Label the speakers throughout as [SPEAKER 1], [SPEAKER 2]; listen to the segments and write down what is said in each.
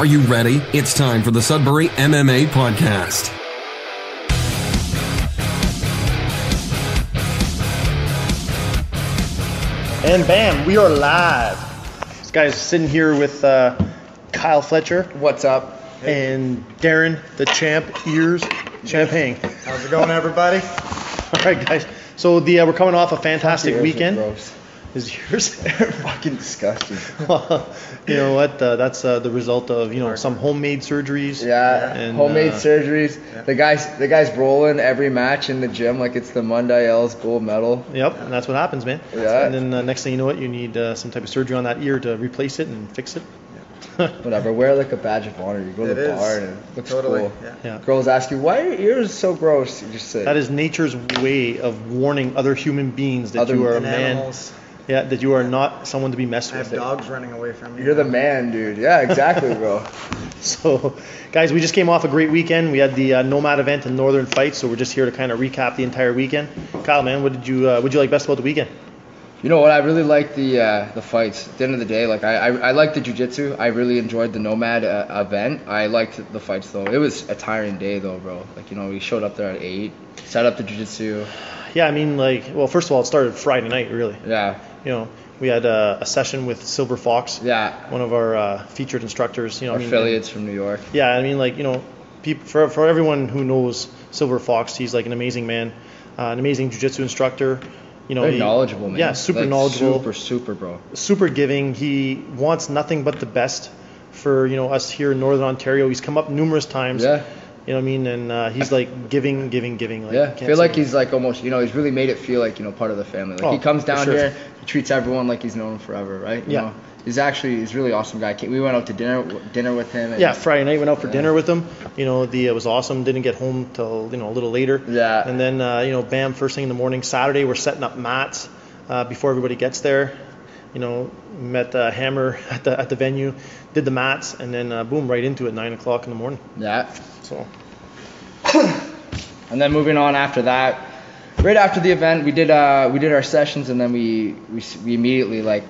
[SPEAKER 1] Are you ready? It's time for the Sudbury MMA Podcast.
[SPEAKER 2] And bam, we are live. This guy's sitting here with uh, Kyle Fletcher
[SPEAKER 3] What's up?
[SPEAKER 2] and Darren, the champ ears champagne.
[SPEAKER 4] How's it going, everybody?
[SPEAKER 2] All right, guys. So the uh, we're coming off a fantastic
[SPEAKER 3] Yours are
[SPEAKER 2] weekend.
[SPEAKER 3] Gross.
[SPEAKER 2] Is yours?
[SPEAKER 3] Fucking disgusting.
[SPEAKER 2] well, you know what? Uh, that's uh, the result of you know some homemade surgeries.
[SPEAKER 3] Yeah,
[SPEAKER 2] And,
[SPEAKER 3] homemade
[SPEAKER 2] uh,
[SPEAKER 3] surgeries. The guys, the guys rolling every match in the gym like it's the Monday Mundial's gold medal.
[SPEAKER 2] Yep, and that's what happens, man.
[SPEAKER 3] Yeah.
[SPEAKER 2] And then uh, next thing you know, it, you need uh, some type of surgery on that ear to replace it and fix it.
[SPEAKER 3] Whatever. Wear like a badge of honor. You go to
[SPEAKER 4] It
[SPEAKER 3] the
[SPEAKER 4] is.
[SPEAKER 3] bar and it looks
[SPEAKER 4] Totally.
[SPEAKER 3] cool.
[SPEAKER 4] Yeah.
[SPEAKER 2] Yeah.
[SPEAKER 3] Girls ask you why are your ears so gross. You just say
[SPEAKER 2] That is nature's way of warning other human beings that
[SPEAKER 3] Other-
[SPEAKER 2] you are a
[SPEAKER 4] And
[SPEAKER 2] man.
[SPEAKER 4] animals.
[SPEAKER 2] Yeah, that you are not someone to be messed
[SPEAKER 4] I have
[SPEAKER 2] with.
[SPEAKER 4] dogs running away from you.
[SPEAKER 3] You're the man, dude. Yeah, exactly, bro.
[SPEAKER 2] So, guys, we just came off a great weekend. We had the uh, Nomad event and Northern Fight, so we're just here to kind of recap the entire weekend. Kyle, man, what did you uh, what did you like best about the weekend?
[SPEAKER 3] You know what? I really like the uh, the fights. At the end of the day, like I I, I like the jujitsu. I really enjoyed the Nomad uh, event. I liked the fights though. It was a tiring day though, bro. Like you know, we showed up there at eight, set up the jujitsu.
[SPEAKER 2] Yeah, I mean, like, well, first of all, it started Friday night, really.
[SPEAKER 3] Yeah,
[SPEAKER 2] You know, we had uh, a session with Silver Fox,
[SPEAKER 3] yeah.
[SPEAKER 2] one of our uh, featured instructors. You know, I mean,
[SPEAKER 3] Affiliates from New York.
[SPEAKER 2] Yeah, I mean, like you know, peop for for everyone who knows Silver Fox, he's like an amazing man, uh, an amazing jujitsu instructor. You know,
[SPEAKER 3] Very
[SPEAKER 2] he-
[SPEAKER 3] knowledgeable, man.
[SPEAKER 2] Yeah, super
[SPEAKER 3] Like,
[SPEAKER 2] knowledgeable.
[SPEAKER 3] Super, super, bro.
[SPEAKER 2] super giving. He wants nothing but the best for you know us here in Northern Ontario. He's come up numerous times.
[SPEAKER 3] Yeah,
[SPEAKER 2] You know what I mean? And uh, he's like giving, giving, giving. Like,
[SPEAKER 3] yeah.
[SPEAKER 2] can't
[SPEAKER 3] feel like he's like almost, you know, he's really made it feel like you know part of the family. Like
[SPEAKER 2] Oh,
[SPEAKER 3] he comes down
[SPEAKER 2] sure.
[SPEAKER 3] here, he treats everyone like he's known him forever, right? You
[SPEAKER 2] Yeah.
[SPEAKER 3] Know? He's actually he's a really awesome guy. We went out to dinner dinner with him. And
[SPEAKER 2] Yeah, Friday night went out for
[SPEAKER 3] Yeah.
[SPEAKER 2] dinner with him. You know, the it was awesome. Didn't get home till you know a little later.
[SPEAKER 3] Yeah.
[SPEAKER 2] And then uh, you know, bam, first thing in the morning. Saturday we're setting up mats uh, before everybody gets there. You know, met uh, Hammer at the at the venue, did the mats, and then uh, boom, right into it, nine o'clock in the morning.
[SPEAKER 3] Yeah.
[SPEAKER 2] So
[SPEAKER 3] And then moving on after that, right after the event, we did uh we did our sessions and then we we, we immediately like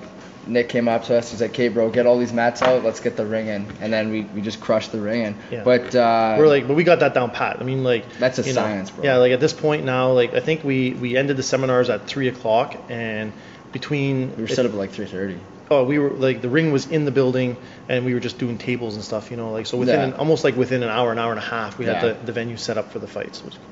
[SPEAKER 3] Nick came up to us. He's like, "Hey, bro, get all these mats out. Let's get the ring in." And then we, we just crushed the ring in.
[SPEAKER 2] Yeah.
[SPEAKER 3] But uh,
[SPEAKER 2] we're like, but we got that down pat. I mean, like
[SPEAKER 3] That's a
[SPEAKER 2] you know,
[SPEAKER 3] science, bro.
[SPEAKER 2] Yeah, like at this point now, like I think we we ended the seminars at three o'clock, and between
[SPEAKER 3] we were set up at like 3:30.
[SPEAKER 2] Oh, we were like the ring was in the building, and we were just doing tables and stuff, you know, like so within
[SPEAKER 3] Yeah.
[SPEAKER 2] an, almost like within an hour, an hour and a half, we had
[SPEAKER 3] Yeah.
[SPEAKER 2] the, the venue set up for the fights. It was cool.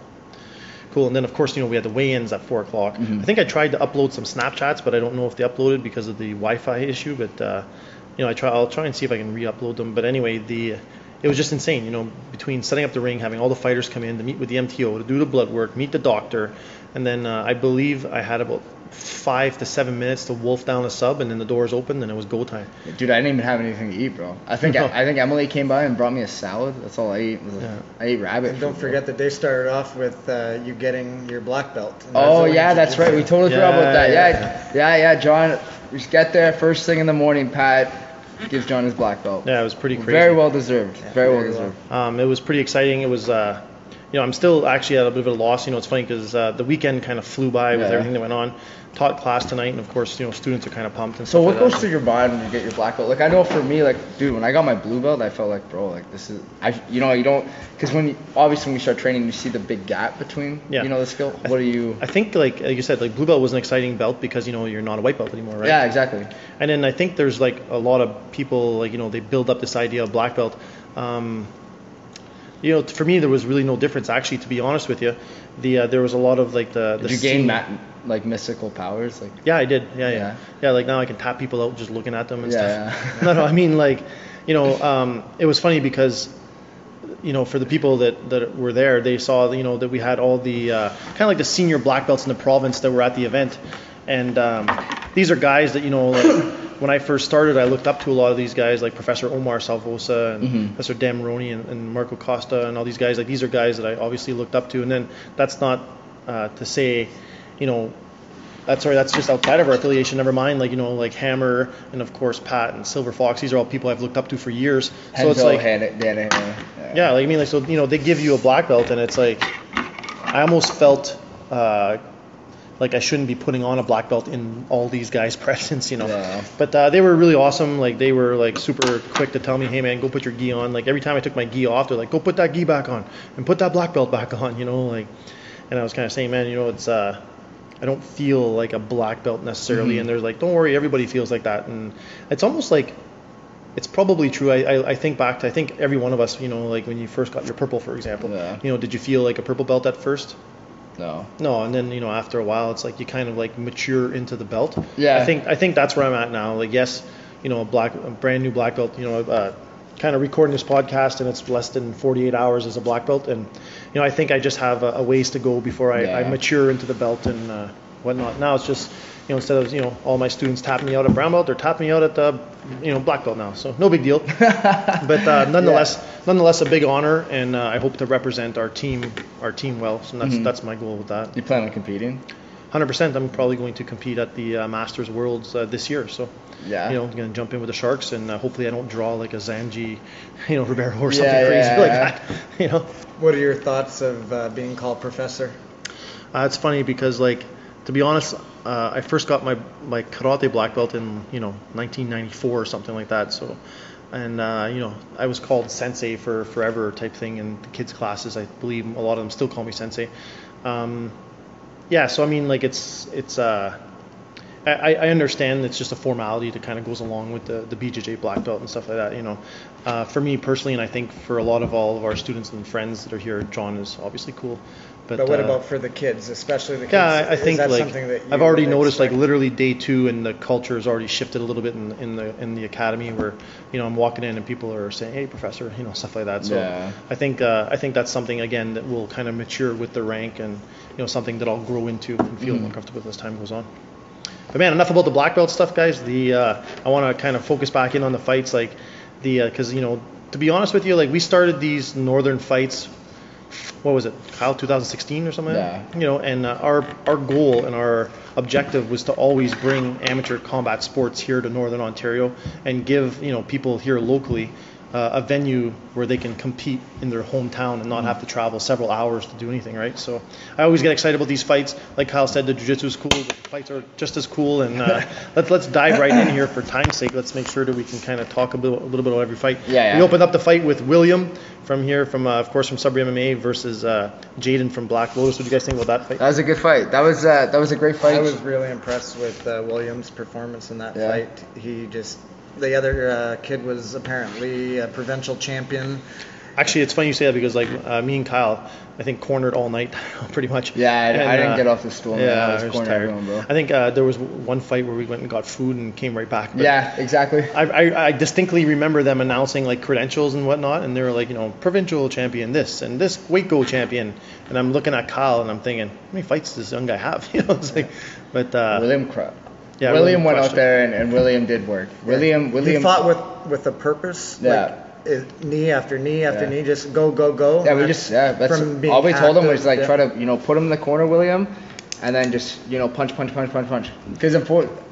[SPEAKER 2] Cool, and then of course you know we had the weigh-ins at four o'clock.
[SPEAKER 3] Mm-hmm.
[SPEAKER 2] I think I tried to upload some Snapchats, but I don't know if they uploaded because of the Wi-Fi issue. But uh, you know I try, I'll try and see if I can re-upload them. But anyway, the it was just insane, you know, between setting up the ring, having all the fighters come in to meet with the MTO, to do the blood work, meet the doctor, and then uh, I believe I had about five to seven minutes to wolf down a sub, and then the doors opened and it was go time.
[SPEAKER 3] Dude, I didn't even have anything to eat, bro. I think I, think Emily came by and brought me a salad. That's all I ate. Was a,
[SPEAKER 2] Yeah.
[SPEAKER 3] I ate rabbit.
[SPEAKER 4] And don't
[SPEAKER 3] food, bro.
[SPEAKER 4] forget that they started off with uh, you getting your black belt.
[SPEAKER 3] Oh
[SPEAKER 4] that's
[SPEAKER 3] yeah, that's
[SPEAKER 4] you-
[SPEAKER 3] right. We totally forgot about that.
[SPEAKER 2] Yeah,
[SPEAKER 3] Yeah, yeah, yeah, John, we just get there first thing in the morning. Pat gives John his black belt.
[SPEAKER 2] Yeah, it was pretty crazy.
[SPEAKER 3] Very well deserved. very well
[SPEAKER 4] very well.
[SPEAKER 3] deserved.
[SPEAKER 2] Um, it was pretty exciting. It was, uh, you know, I'm still actually at a bit of a loss. You know, it's funny because uh, the weekend kind of flew by with
[SPEAKER 3] Yeah.
[SPEAKER 2] everything that went on. Taught class tonight, and of course, you know, students are kind of pumped and
[SPEAKER 3] So what
[SPEAKER 2] like
[SPEAKER 3] goes through your mind when you get your black belt? Like I know for me, like dude, when I got my blue belt, I felt like bro, like this is I, you know, you don't, because when you, obviously when you start training, you see the big gap between,
[SPEAKER 2] Yeah.
[SPEAKER 3] you know, the skill. What do you?
[SPEAKER 2] I think, like, like you said, like blue belt was an exciting belt because you know you're not a white belt anymore, right?
[SPEAKER 3] Yeah, exactly.
[SPEAKER 2] And then I think there's like a lot of people, like you know, they build up this idea of black belt. Um, you know, for me, there was really no difference. Actually, to be honest with you, the uh, there was a lot of like the. the
[SPEAKER 3] Did you gain ma- like mystical powers? Like
[SPEAKER 2] Yeah, I did. Yeah, yeah,
[SPEAKER 3] Yeah.
[SPEAKER 2] yeah. like now I can tap people out just looking at them and
[SPEAKER 3] Yeah,
[SPEAKER 2] stuff.
[SPEAKER 3] yeah.
[SPEAKER 2] no, no, I mean like, you know, um, it was funny because, you know, for the people that that were there, they saw you know that we had all the uh, kind of like the senior black belts in the province that were at the event, and um, these are guys that you know. Like, when I first started, I looked up to a lot of these guys, like Professor Omar Salvosa and
[SPEAKER 3] Mm-hmm.
[SPEAKER 2] Professor Dan Maroney and, and Marco Costa and all these guys. Like these are guys that I obviously looked up to. And then that's not uh, to say, you know, that's sorry, that's just outside of our affiliation. Never mind, like you know, like Hammer and of course Pat and Silver Fox. These are all people I've looked up to for years. So it's like,
[SPEAKER 3] Han- Danaher,
[SPEAKER 2] yeah, like I mean, like so you know, they give you a black belt, and it's like, I almost felt uh, like I shouldn't be putting on a black belt in all these guys' presence, you know.
[SPEAKER 3] Yeah.
[SPEAKER 2] But uh, they were really awesome. Like they were like super quick to tell me, hey man, go put your gi on. Like every time I took my gi off, they're like, go put that gi back on and put that black belt back on, you know, like. And I was kind of saying, man, you know, it's uh, I don't feel like a black belt necessarily.
[SPEAKER 3] Mm-hmm.
[SPEAKER 2] And they're like, don't worry, everybody feels like that. And it's almost like it's probably true. I, I, I think back to I think every one of us, you know, like when you first got your purple, for example,
[SPEAKER 3] Yeah.
[SPEAKER 2] you know, did you feel like a purple belt at first?
[SPEAKER 3] No.
[SPEAKER 2] No, and then you know after a while, it's like you kind of like mature into the belt.
[SPEAKER 3] Yeah.
[SPEAKER 2] I think I think that's where I'm at now. Like yes, you know, a black, a brand new black belt. You know, uh, kind of recording this podcast, and it's less than 48 hours as a black belt, and you know, I think I just have a, a ways to go before I, I mature into the belt and uh, whatnot. Now it's just you know instead of you know all my students tapping me out at brown belt, they're tapping me out at the you know black belt now. So no big deal. but uh, nonetheless, nonetheless, a big honor, and uh, I hope to represent our team, our team well. So that's that's my goal with that.
[SPEAKER 3] You plan on competing?
[SPEAKER 2] 100%. I'm probably going to compete at the uh, Masters Worlds uh, this year. So,
[SPEAKER 3] Yeah.
[SPEAKER 2] you know, going to jump in with the Sharks, and uh, hopefully I don't draw like a Xande, you know, Ribeiro or something
[SPEAKER 3] Yeah,
[SPEAKER 2] crazy
[SPEAKER 3] yeah,
[SPEAKER 2] like that. You know,
[SPEAKER 4] What are your thoughts of uh, being called professor?
[SPEAKER 2] uh, it's funny because like to be honest, uh, I first got my my karate black belt in you know 1994 or something like that. So. And uh, you know, I was called sensei for forever type thing in the kids' classes. I believe a lot of them still call me sensei. Um, yeah, so I mean, like it's it's uh, I, I understand it's just a formality that kind of goes along with the, the BJJ black belt and stuff like that. You know, uh, for me personally, and I think for a lot of all of our students and friends that are here, John is obviously cool. But,
[SPEAKER 4] But what
[SPEAKER 2] uh,
[SPEAKER 4] about for the kids, especially the kids?
[SPEAKER 2] yeah, I, I
[SPEAKER 4] Is
[SPEAKER 2] think
[SPEAKER 4] that
[SPEAKER 2] like
[SPEAKER 4] something that you
[SPEAKER 2] I've already
[SPEAKER 4] would
[SPEAKER 2] noticed like literally day two, and the culture has already shifted a little bit in, in the in the academy where you know I'm walking in and people are saying, "Hey, professor," you know, stuff like that. So
[SPEAKER 3] Yeah.
[SPEAKER 2] I think uh, I think that's something again that will kind of mature with the rank and you know something that I'll grow into and feel
[SPEAKER 3] Mm-hmm.
[SPEAKER 2] more comfortable with as time goes on. But man, enough about the black belt stuff, guys. The uh, I want to kind of focus back in on the fights, like the because you know to be honest with you, like we started these northern fights. What was it, Kyle? 2016 or something? like?
[SPEAKER 3] Yeah.
[SPEAKER 2] You know, and uh, our our goal and our objective was to always bring amateur combat sports here to Northern Ontario and give you know people here locally uh, a venue where they can compete in their hometown and not have to travel several hours to do anything, right? So I always get excited about these fights. Like Kyle said, the jiu-jitsu is cool, but the fights are just as cool. And uh, let's let's dive right in here for time's sake. Let's make sure that we can kind of talk a, bit, a little bit about every fight.
[SPEAKER 3] Yeah, yeah.
[SPEAKER 2] We opened up the fight with William from here, from uh, of course from Sudbury MMA versus uh, Jaden from Black Lotus. What do you guys think about that fight?
[SPEAKER 3] That was a good fight. That was uh, that was a great fight.
[SPEAKER 4] I was really impressed with uh, Williams' performance in that
[SPEAKER 3] Yeah.
[SPEAKER 4] fight. He just the other uh, kid was apparently a provincial champion.
[SPEAKER 2] Actually, it's funny you say that because like uh, me and Kyle, I think cornered all night, pretty much.
[SPEAKER 3] Yeah, I- I didn't
[SPEAKER 2] uh,
[SPEAKER 3] get off the stool, man.
[SPEAKER 2] Yeah,
[SPEAKER 3] I was
[SPEAKER 2] I was tired.
[SPEAKER 3] everyone, bro.
[SPEAKER 2] I think uh, there was one fight where we went and got food and came right back. but
[SPEAKER 3] yeah, exactly.
[SPEAKER 2] I, I, I distinctly remember them announcing like credentials and whatnot, and they were like, you know, provincial champion this and this weight go champion, and I'm looking at Kyle and I'm thinking, how many fights does this young guy have? You know, it's like, but uh,
[SPEAKER 3] William Cru-
[SPEAKER 2] Yeah,
[SPEAKER 3] William
[SPEAKER 2] William
[SPEAKER 3] went out there and, and William did work. William William
[SPEAKER 4] he fought with with a purpose.
[SPEAKER 3] Yeah.
[SPEAKER 4] Like, eh, knee after knee after
[SPEAKER 3] Yeah.
[SPEAKER 4] knee, just go go go.
[SPEAKER 3] Yeah, we just yeah. That's
[SPEAKER 4] from being
[SPEAKER 3] all we told him was like
[SPEAKER 4] yeah.
[SPEAKER 3] try to you know put him in the corner, William, and then just you know punch, punch, punch, punch, punch. Because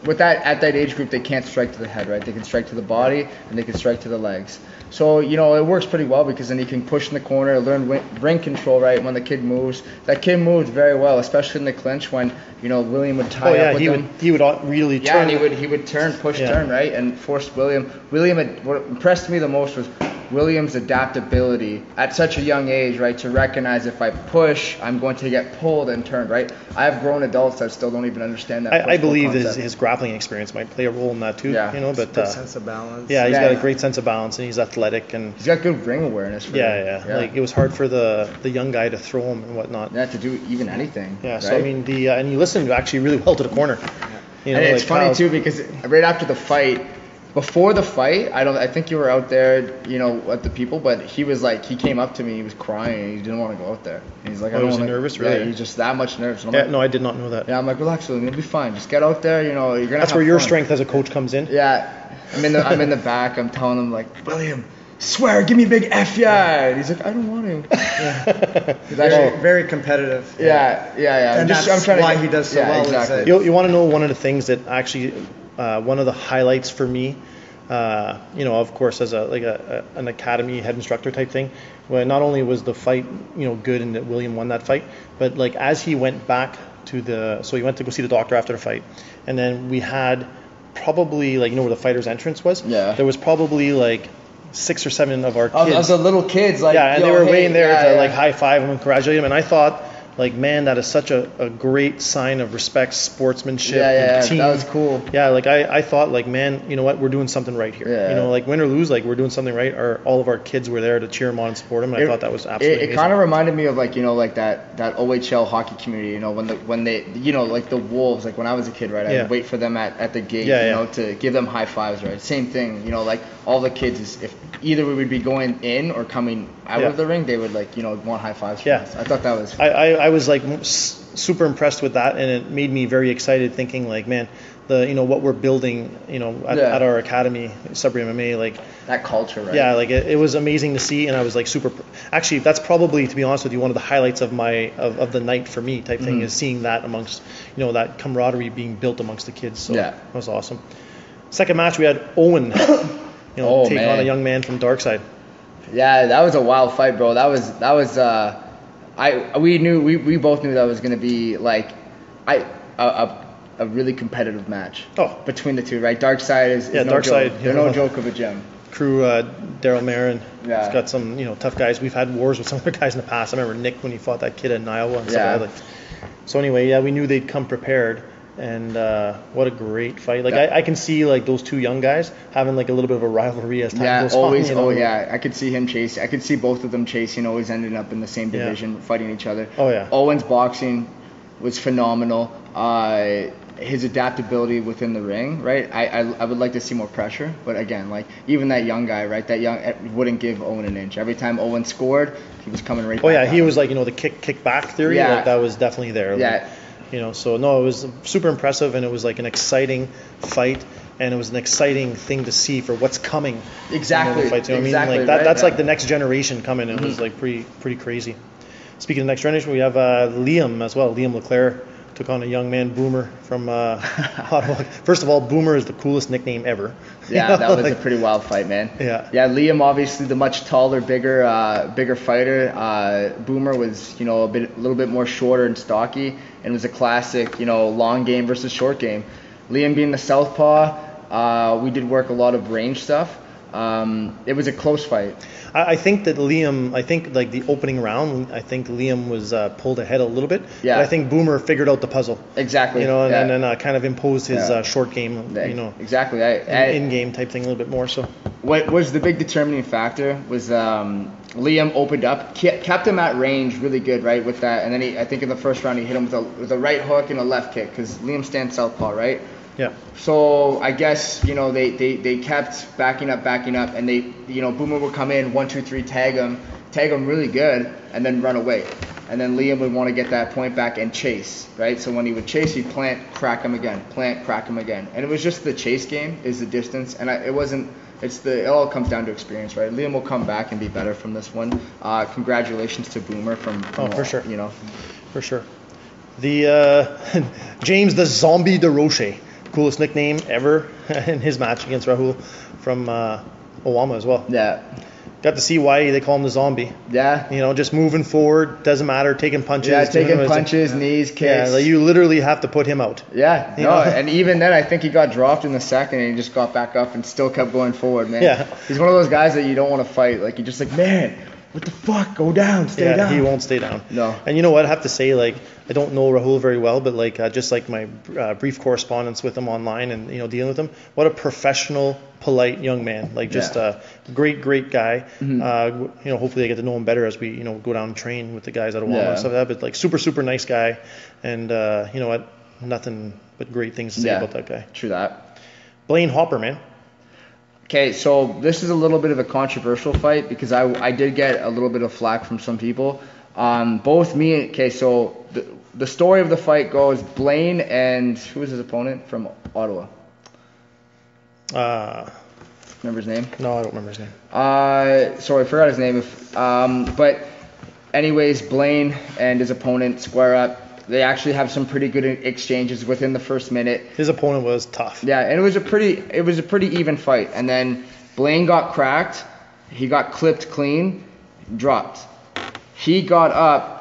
[SPEAKER 3] with that at that age group, they can't strike to the head, right? They can strike to the body and they can strike to the legs. So you know it works pretty well because then he can push in the corner, learn ring control, right? When the kid moves, that kid moves very well, especially in the clinch when you know William would tie
[SPEAKER 2] oh
[SPEAKER 3] up
[SPEAKER 2] yeah,
[SPEAKER 3] with
[SPEAKER 2] he
[SPEAKER 3] him.
[SPEAKER 2] would he would really
[SPEAKER 3] Yeah,
[SPEAKER 2] turn.
[SPEAKER 3] and he would he would turn, push,
[SPEAKER 2] Yeah.
[SPEAKER 3] turn, right, and force William. William, had, what impressed me the most was William's adaptability at such a young age, right, to recognize if I push, I'm going to get pulled and turned, right. I have grown adults that still don't even understand that.
[SPEAKER 2] I, I believe his, his grappling experience might play a role in that too.
[SPEAKER 3] Yeah.
[SPEAKER 2] You know, but
[SPEAKER 4] Good
[SPEAKER 2] uh,
[SPEAKER 4] sense of balance.
[SPEAKER 2] yeah, he's
[SPEAKER 3] Yeah,
[SPEAKER 2] got
[SPEAKER 3] yeah.
[SPEAKER 2] a great sense of balance and he's athletic and
[SPEAKER 3] He's got good ring awareness. For
[SPEAKER 2] yeah, yeah, Like it was hard for the the young guy to throw him and whatnot.
[SPEAKER 3] yeah, to do even anything.
[SPEAKER 2] Yeah, so I mean the uh, and he listened actually really well to the corner. You know,
[SPEAKER 3] and it's
[SPEAKER 2] like
[SPEAKER 3] funny
[SPEAKER 2] Kyle's-
[SPEAKER 3] too because right after the fight, before the fight, I don't. I think you were out there, you know, at the people, but he was like, he came up to me, he was crying, he didn't want to go out there. And he's like, I
[SPEAKER 2] Oh,
[SPEAKER 3] don't
[SPEAKER 2] was he
[SPEAKER 3] wanna,
[SPEAKER 2] nervous,
[SPEAKER 3] Yeah, he's just that much nervous.
[SPEAKER 2] Yeah,
[SPEAKER 3] like,
[SPEAKER 2] no, I did not know that.
[SPEAKER 3] Yeah, I'm like, relax, William, you'll be fine. Just get out there, you know, you're gonna.
[SPEAKER 2] That's
[SPEAKER 3] have
[SPEAKER 2] where your
[SPEAKER 3] fun."
[SPEAKER 2] strength as a coach comes in.
[SPEAKER 3] Yeah, I'm in the I'm in the back. I'm telling him like, William, swear, give me a big F yeah. And he's like, I don't want to. Yeah, He's actually-
[SPEAKER 4] very competitive.
[SPEAKER 3] yeah, yeah, yeah. I'm
[SPEAKER 4] And
[SPEAKER 3] just,
[SPEAKER 4] that's
[SPEAKER 3] I'm trying to
[SPEAKER 4] why
[SPEAKER 3] get-
[SPEAKER 4] he does so
[SPEAKER 3] yeah,
[SPEAKER 4] well,
[SPEAKER 3] Exactly.
[SPEAKER 2] You, you want to know one of the things that actually, uh, one of the highlights for me, uh, you know, of course, as a like a, a an academy head instructor type thing, where not only was the fight, you know, good and that William won that fight, but like as he went back to the so he went to go see the doctor after the fight, and then we had probably like you know where the fighter's entrance was.
[SPEAKER 3] Yeah.
[SPEAKER 2] There was probably like six or seven of our kids.
[SPEAKER 3] of the little kids, like
[SPEAKER 2] yeah, and they were
[SPEAKER 3] hey,
[SPEAKER 2] waiting there
[SPEAKER 3] yeah,
[SPEAKER 2] to
[SPEAKER 3] yeah.
[SPEAKER 2] like high five him and congratulate him, and I thought. Like man, that is such a, a great sign of respect, sportsmanship,
[SPEAKER 3] Yeah, yeah,
[SPEAKER 2] and
[SPEAKER 3] yeah, that was cool.
[SPEAKER 2] Yeah, like I, I thought like man, you know what, we're doing something right here.
[SPEAKER 3] Yeah.
[SPEAKER 2] You know, like win or lose, like we're doing something right. Our all of our kids were there to cheer him on and support him. And I thought that was absolutely.
[SPEAKER 3] It, it kind of reminded me of like you know like that that OHL hockey community. You know when the when they you know like the Wolves. Like when I was a kid, right? I
[SPEAKER 2] Yeah.
[SPEAKER 3] would wait for them at, at the gate.
[SPEAKER 2] Yeah,
[SPEAKER 3] you know to give them high fives, right? Same thing. You know like all the kids is if either we would be going in or coming out of the ring, they would like you know want high fives. From
[SPEAKER 2] Yeah.
[SPEAKER 3] us. I thought that was.
[SPEAKER 2] I, I, I was like super impressed with that, and it made me very excited, thinking like, man, the you know what we're building, you know, at,
[SPEAKER 3] Yeah.
[SPEAKER 2] at our academy, Sudbury MMA, like,
[SPEAKER 3] that culture, right?
[SPEAKER 2] yeah, like it, it was amazing to see, and I was like super. Actually, that's probably, to be honest with you, one of the highlights of my of, of the night for me, type
[SPEAKER 3] Mm-hmm.
[SPEAKER 2] thing, is seeing that amongst, you know, that camaraderie being built amongst the kids. So
[SPEAKER 3] Yeah.
[SPEAKER 2] that was awesome. Second match, we had Owen, you know,
[SPEAKER 3] Oh,
[SPEAKER 2] take on a young man from Darkside.
[SPEAKER 3] Yeah, that was a wild fight, bro. That was that was uh, I we knew we, we both knew that was gonna be like, I a, a, a really competitive match.
[SPEAKER 2] Oh.
[SPEAKER 3] between the two, right? Dark Side is, is
[SPEAKER 2] Yeah,
[SPEAKER 3] no
[SPEAKER 2] Dark
[SPEAKER 3] joke.
[SPEAKER 2] Side,
[SPEAKER 3] They're
[SPEAKER 2] know.
[SPEAKER 3] no joke of a gem.
[SPEAKER 2] crew, uh, Daryl Marin.
[SPEAKER 3] Yeah.
[SPEAKER 2] He's got some, you know, tough guys. We've had wars with some other guys in the past. I remember Nick when he fought that kid in Iowa and stuff
[SPEAKER 3] Yeah.
[SPEAKER 2] like that. So anyway, yeah, we knew they'd come prepared, and uh, what a great fight! Like
[SPEAKER 3] Yeah.
[SPEAKER 2] I, I can see like those two young guys having like a little bit of a rivalry as time
[SPEAKER 3] Yeah,
[SPEAKER 2] goes
[SPEAKER 3] always.
[SPEAKER 2] on. you know?
[SPEAKER 3] Oh yeah, I could see him chasing. I could see both of them chasing. Always ending up in the same
[SPEAKER 2] Yeah.
[SPEAKER 3] division, fighting each other.
[SPEAKER 2] Oh, yeah.
[SPEAKER 3] Owen's boxing was phenomenal. Uh, his adaptability within the ring, right? I, I I would like to see more pressure, but again, like even that young guy, right? That young wouldn't give Owen an inch. Every time Owen scored, he was coming right.
[SPEAKER 2] Oh yeah, he was like you know the kick kick back theory.
[SPEAKER 3] Yeah.
[SPEAKER 2] Like that was definitely there. Like,
[SPEAKER 3] Yeah.
[SPEAKER 2] You know, so no, it was super impressive, and it was like an exciting fight, and it was an exciting thing to see for what's coming.
[SPEAKER 3] Exactly,
[SPEAKER 2] the fights. You know
[SPEAKER 3] exactly,
[SPEAKER 2] I mean, like that,
[SPEAKER 3] right?
[SPEAKER 2] that's
[SPEAKER 3] Yeah. Mm-hmm.
[SPEAKER 2] like the next generation coming. It was like pretty pretty crazy. Speaking of next generation, we have uh, Liam as well. Liam Leclerc took on a young man, Boomer from uh, Ottawa. First of all, Boomer is the coolest nickname ever.
[SPEAKER 3] Yeah, that was
[SPEAKER 2] Like,
[SPEAKER 3] a pretty wild fight, man.
[SPEAKER 2] Yeah.
[SPEAKER 3] Yeah, Liam obviously the much taller, bigger, uh, bigger fighter. Uh, Boomer was, you know, a bit, a little bit more shorter and stocky, and it was a classic, you know, long game versus short game. Liam being the southpaw, uh, we did work a lot of range stuff. Um, it was a close fight.
[SPEAKER 2] I, I think that Liam, I think like the opening round, I think Liam was uh, pulled ahead a little bit.
[SPEAKER 3] Yeah.
[SPEAKER 2] But I think Boomer figured out the puzzle.
[SPEAKER 3] Exactly.
[SPEAKER 2] You know, and,
[SPEAKER 3] yeah.
[SPEAKER 2] and then uh, kind of imposed his
[SPEAKER 3] Yeah.
[SPEAKER 2] uh, short game, you know,
[SPEAKER 3] exactly. I, I,
[SPEAKER 2] in game type thing a little bit more. So
[SPEAKER 3] what was the big determining factor was um, Liam opened up, kept him at range really good, right, with that, and then he, I think in the first round he hit him with a with a right hook and a left kick because Liam stands southpaw, right.
[SPEAKER 2] Yeah,
[SPEAKER 3] So I guess you know they, they, they kept backing up, backing up, and they you know Boomer would come in one two three tag him, tag him really good, and then run away, and then Liam would want to get that point back and chase, right? So when he would chase, he'd plant, crack him again, plant, crack him again, and it was just the chase game is the distance, and I, it wasn't. It's the it all comes down to experience, right? Liam will come back and be better from this one. Uh, congratulations to Boomer from, from
[SPEAKER 2] Oh, for sure.
[SPEAKER 3] You know,
[SPEAKER 2] for sure. The uh, James the Zombie de Roche, coolest nickname ever in his match against Rahul from uh, Owama as well.
[SPEAKER 3] yeah,
[SPEAKER 2] Got to see why they call him the Zombie.
[SPEAKER 3] yeah,
[SPEAKER 2] You know, just moving forward, doesn't matter, taking punches.
[SPEAKER 3] yeah, taking punches, knees, kicks.
[SPEAKER 2] Yeah, like you literally have to put him out.
[SPEAKER 3] Yeah,
[SPEAKER 2] You
[SPEAKER 3] no,
[SPEAKER 2] know?
[SPEAKER 3] and even then, I think he got dropped in the second, and he just got back up and still kept going forward, man.
[SPEAKER 2] Yeah.
[SPEAKER 3] he's one of those guys that you don't want to fight. Like you're just like, man, what the fuck? Go down, stay
[SPEAKER 2] yeah,
[SPEAKER 3] down.
[SPEAKER 2] he won't stay down.
[SPEAKER 3] No.
[SPEAKER 2] And you know what? I have to say, like, I don't know Rahul very well, but like, uh, just like my uh, brief correspondence with him online and you know dealing with him, what a professional, polite young man. Like, just
[SPEAKER 3] Yeah. Mm-hmm.
[SPEAKER 2] a great, great guy. Uh, w- you know, hopefully I get to know him better as we you know go down and train with the guys at Owama
[SPEAKER 3] Yeah.
[SPEAKER 2] and stuff like that. But like, super, super nice guy, and uh, you know what? Nothing but great things to say
[SPEAKER 3] Yeah.
[SPEAKER 2] about that guy.
[SPEAKER 3] True that.
[SPEAKER 2] Blaine Hopper, man.
[SPEAKER 3] Okay, so this is a little bit of a controversial fight because I, I did get a little bit of flack from some people. Um, both me, okay, so the, the story of the fight goes Blaine and who was his opponent from Ottawa?
[SPEAKER 2] Uh,
[SPEAKER 3] Remember his name?
[SPEAKER 2] no, I don't remember his name.
[SPEAKER 3] Uh, sorry, I forgot his name. If, um, but anyways, Blaine and his opponent square up. They actually have some pretty good exchanges within the first minute.
[SPEAKER 2] His opponent was tough.
[SPEAKER 3] Yeah, and it was a pretty it was a pretty even fight. And then Blaine got cracked, he got clipped clean, dropped. He got up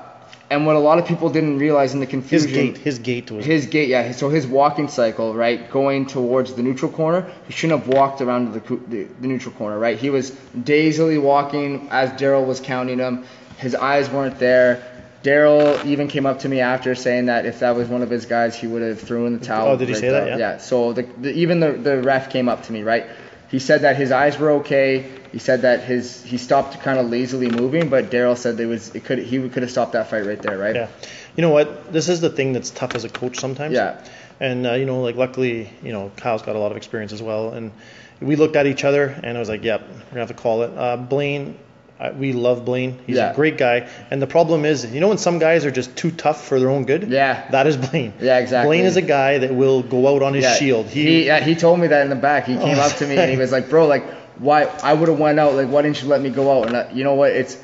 [SPEAKER 3] and what a lot of people didn't realize in the confusion.
[SPEAKER 2] His gait, his gait was.
[SPEAKER 3] His gait, yeah. So his walking cycle, right, going towards the neutral corner, he shouldn't have walked around the the, the neutral corner, right? He was dazedly walking as Daryl was counting him. His eyes weren't there. Daryl even came up to me after saying that if that was one of his guys, he would have thrown in the towel.
[SPEAKER 2] Oh, did he say that? Yeah.
[SPEAKER 3] Yeah. So the, the even the the ref came up to me, right? He said that his eyes were okay. He said that his he stopped kind of lazily moving, but Daryl said there was it could he could have stopped that fight right there, right?
[SPEAKER 2] Yeah. You know what? This is the thing that's tough as a coach sometimes.
[SPEAKER 3] Yeah.
[SPEAKER 2] And uh, you know, like luckily, you know, Kyle's got a lot of experience as well, and we looked at each other, and I was like, "Yep, we're gonna have to call it." Uh, Blaine, I, we love Blaine. He's
[SPEAKER 3] Yeah.
[SPEAKER 2] a great guy, and the problem is, you know, when some guys are just too tough for their own good.
[SPEAKER 3] Yeah.
[SPEAKER 2] That is Blaine.
[SPEAKER 3] Yeah, exactly.
[SPEAKER 2] Blaine is a guy that will go out on his
[SPEAKER 3] Yeah,
[SPEAKER 2] shield.
[SPEAKER 3] He yeah, he told me that in the back. He came up to me and he was like, "Bro, like, why? I would have went out. Like, why didn't you let me go out?" And uh, you know what? It's,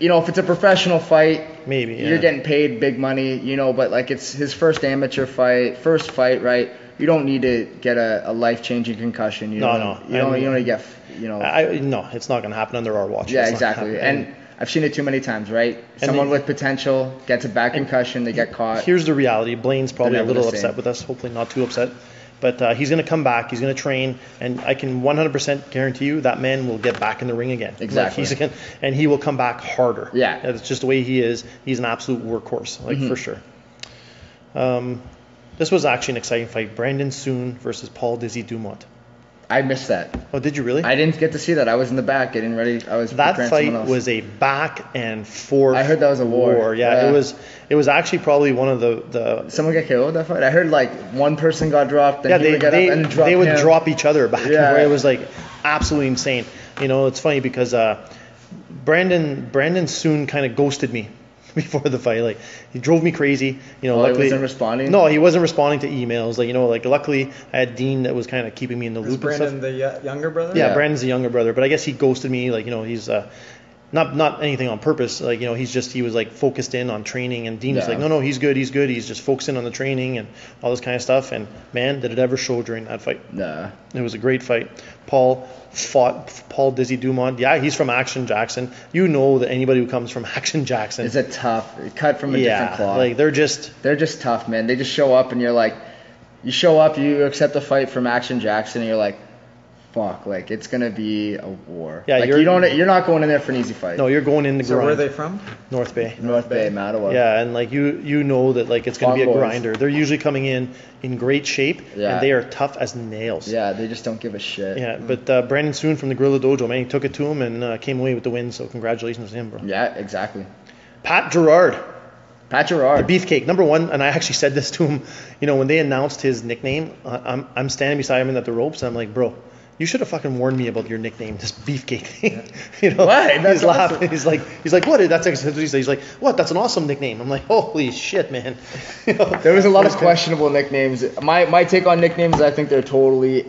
[SPEAKER 3] you know, if it's a professional fight,
[SPEAKER 2] Maybe, yeah.
[SPEAKER 3] you're getting paid big money, you know. But like, it's his first amateur fight, first fight, right? You don't need to get a, a life changing concussion. You
[SPEAKER 2] No, no.
[SPEAKER 3] You don't. You don't need to get, you know.
[SPEAKER 2] I, no, it's not gonna happen under our watch.
[SPEAKER 3] yeah,
[SPEAKER 2] It's
[SPEAKER 3] exactly. And I've seen it too many times, right? Someone
[SPEAKER 2] the-
[SPEAKER 3] with potential gets a back concussion, they get caught.
[SPEAKER 2] Here's the reality. Blaine's probably a little upset with us. Hopefully not too upset. But uh, he's going to come back. He's going to train, and I can 100% guarantee you that man will get back in the ring again. Like,
[SPEAKER 3] Exactly.
[SPEAKER 2] he's gonna, and he will come back harder.
[SPEAKER 3] Yeah.
[SPEAKER 2] That's just the way he is. He's an absolute workhorse, like
[SPEAKER 3] Mm-hmm.
[SPEAKER 2] for sure. Um, this was actually an exciting fight. Brandon Soon versus Paul Dizzy Dumont.
[SPEAKER 3] I missed that.
[SPEAKER 2] Oh, did you really?
[SPEAKER 3] I didn't get to see that. I was in the back getting ready. I was
[SPEAKER 2] that fight was a back and forth.
[SPEAKER 3] I heard that was a war.
[SPEAKER 2] Yeah,
[SPEAKER 3] Yeah.
[SPEAKER 2] it was. It was actually probably one of the the
[SPEAKER 3] Someone get KO'd that fight? I heard like one person got dropped, then
[SPEAKER 2] yeah, they,
[SPEAKER 3] would get
[SPEAKER 2] they,
[SPEAKER 3] up and drop
[SPEAKER 2] they would
[SPEAKER 3] him.
[SPEAKER 2] drop each other back and
[SPEAKER 3] Yeah.
[SPEAKER 2] It was like absolutely insane. You know, it's funny because uh, Brandon Brandon Soon kind of ghosted me before the fight. Like he drove me crazy. You know,
[SPEAKER 3] Oh, he
[SPEAKER 2] luckily
[SPEAKER 3] wasn't responding?
[SPEAKER 2] No, he wasn't responding to emails. Like you know, like luckily I had Dean that was kind of keeping me in the
[SPEAKER 4] Is
[SPEAKER 2] loop and stuff.
[SPEAKER 4] Brandon the younger brother?
[SPEAKER 2] Yeah,
[SPEAKER 3] Yeah.
[SPEAKER 2] Brandon's the younger brother, but I guess he ghosted me. Like you know, he's uh, not not anything on purpose. Like you know, he's just he was like focused in on training, and Dean was
[SPEAKER 3] Yeah.
[SPEAKER 2] like, no, no, he's good, he's good. He's just focusing on the training and all this kind of stuff. And man, did it ever show during that fight?
[SPEAKER 3] Nah.
[SPEAKER 2] It was a great fight. Paul fought Paul Dizzy Dumont. Yeah, he's from Action Jackson. You know that anybody who comes from Action Jackson,
[SPEAKER 3] is a tough, cut from a different
[SPEAKER 2] yeah,
[SPEAKER 3] cloth.
[SPEAKER 2] like they're just
[SPEAKER 3] They're just tough, man. They just show up and you're like, you show up, you accept a fight from Action Jackson, and you're like, fuck, like it's gonna be a war.
[SPEAKER 2] Yeah,
[SPEAKER 3] like
[SPEAKER 2] you're-
[SPEAKER 3] you don't, you're not going in there for an easy fight.
[SPEAKER 2] no, you're going in the
[SPEAKER 4] So where are they from?
[SPEAKER 2] North Bay.
[SPEAKER 3] North Bay, Mattawa.
[SPEAKER 2] Yeah, and like you you know that like it's going to be a
[SPEAKER 3] boys.
[SPEAKER 2] grinder. They're usually coming in in great shape
[SPEAKER 3] Yeah.
[SPEAKER 2] and they are tough as nails.
[SPEAKER 3] Yeah, they just don't give a shit.
[SPEAKER 2] Yeah, but uh, Brandon Soon from the Gorilla Dojo, man, he took it to him and uh, came away with the win. So congratulations to him, bro.
[SPEAKER 3] Yeah, exactly.
[SPEAKER 2] Pat Gerard,
[SPEAKER 3] Pat Gerard.
[SPEAKER 2] the Beefcake, number one, and I actually said this to him. You know, when they announced his nickname, uh, I'm I'm standing beside him at the ropes, and I'm like, bro. You should have fucking warned me about your nickname, this beefcake thing. you know,
[SPEAKER 3] Why? That's
[SPEAKER 2] he's laughing. He's like, he's like, what? That's exactly what he said. He's like, what? That's an awesome nickname. I'm like, holy shit, man. You know,
[SPEAKER 3] There was a lot of questionable nicknames. My my take on nicknames, I think they're totally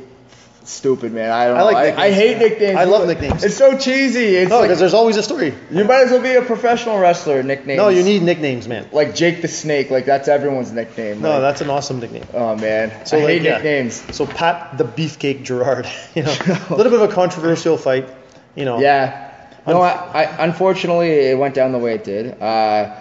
[SPEAKER 3] stupid, man. I don't
[SPEAKER 2] I
[SPEAKER 3] know.
[SPEAKER 2] like
[SPEAKER 3] I, I
[SPEAKER 2] nicknames.
[SPEAKER 3] hate nicknames.
[SPEAKER 2] I love nicknames.
[SPEAKER 3] It's so cheesy. It's
[SPEAKER 2] No,
[SPEAKER 3] like,
[SPEAKER 2] because there's always a story.
[SPEAKER 3] you might as well be a professional wrestler. Nicknames.
[SPEAKER 2] No, you need nicknames, man.
[SPEAKER 3] like Jake the Snake. Like that's everyone's nickname.
[SPEAKER 2] No,
[SPEAKER 3] like,
[SPEAKER 2] that's an awesome nickname.
[SPEAKER 3] Oh man,
[SPEAKER 2] So,
[SPEAKER 3] I
[SPEAKER 2] like,
[SPEAKER 3] hate
[SPEAKER 2] yeah.
[SPEAKER 3] nicknames.
[SPEAKER 2] So Pat the Beefcake Gerard, you know, a little bit of a controversial fight, you know.
[SPEAKER 3] Yeah. No, I, I unfortunately it went down the way it did. Uh,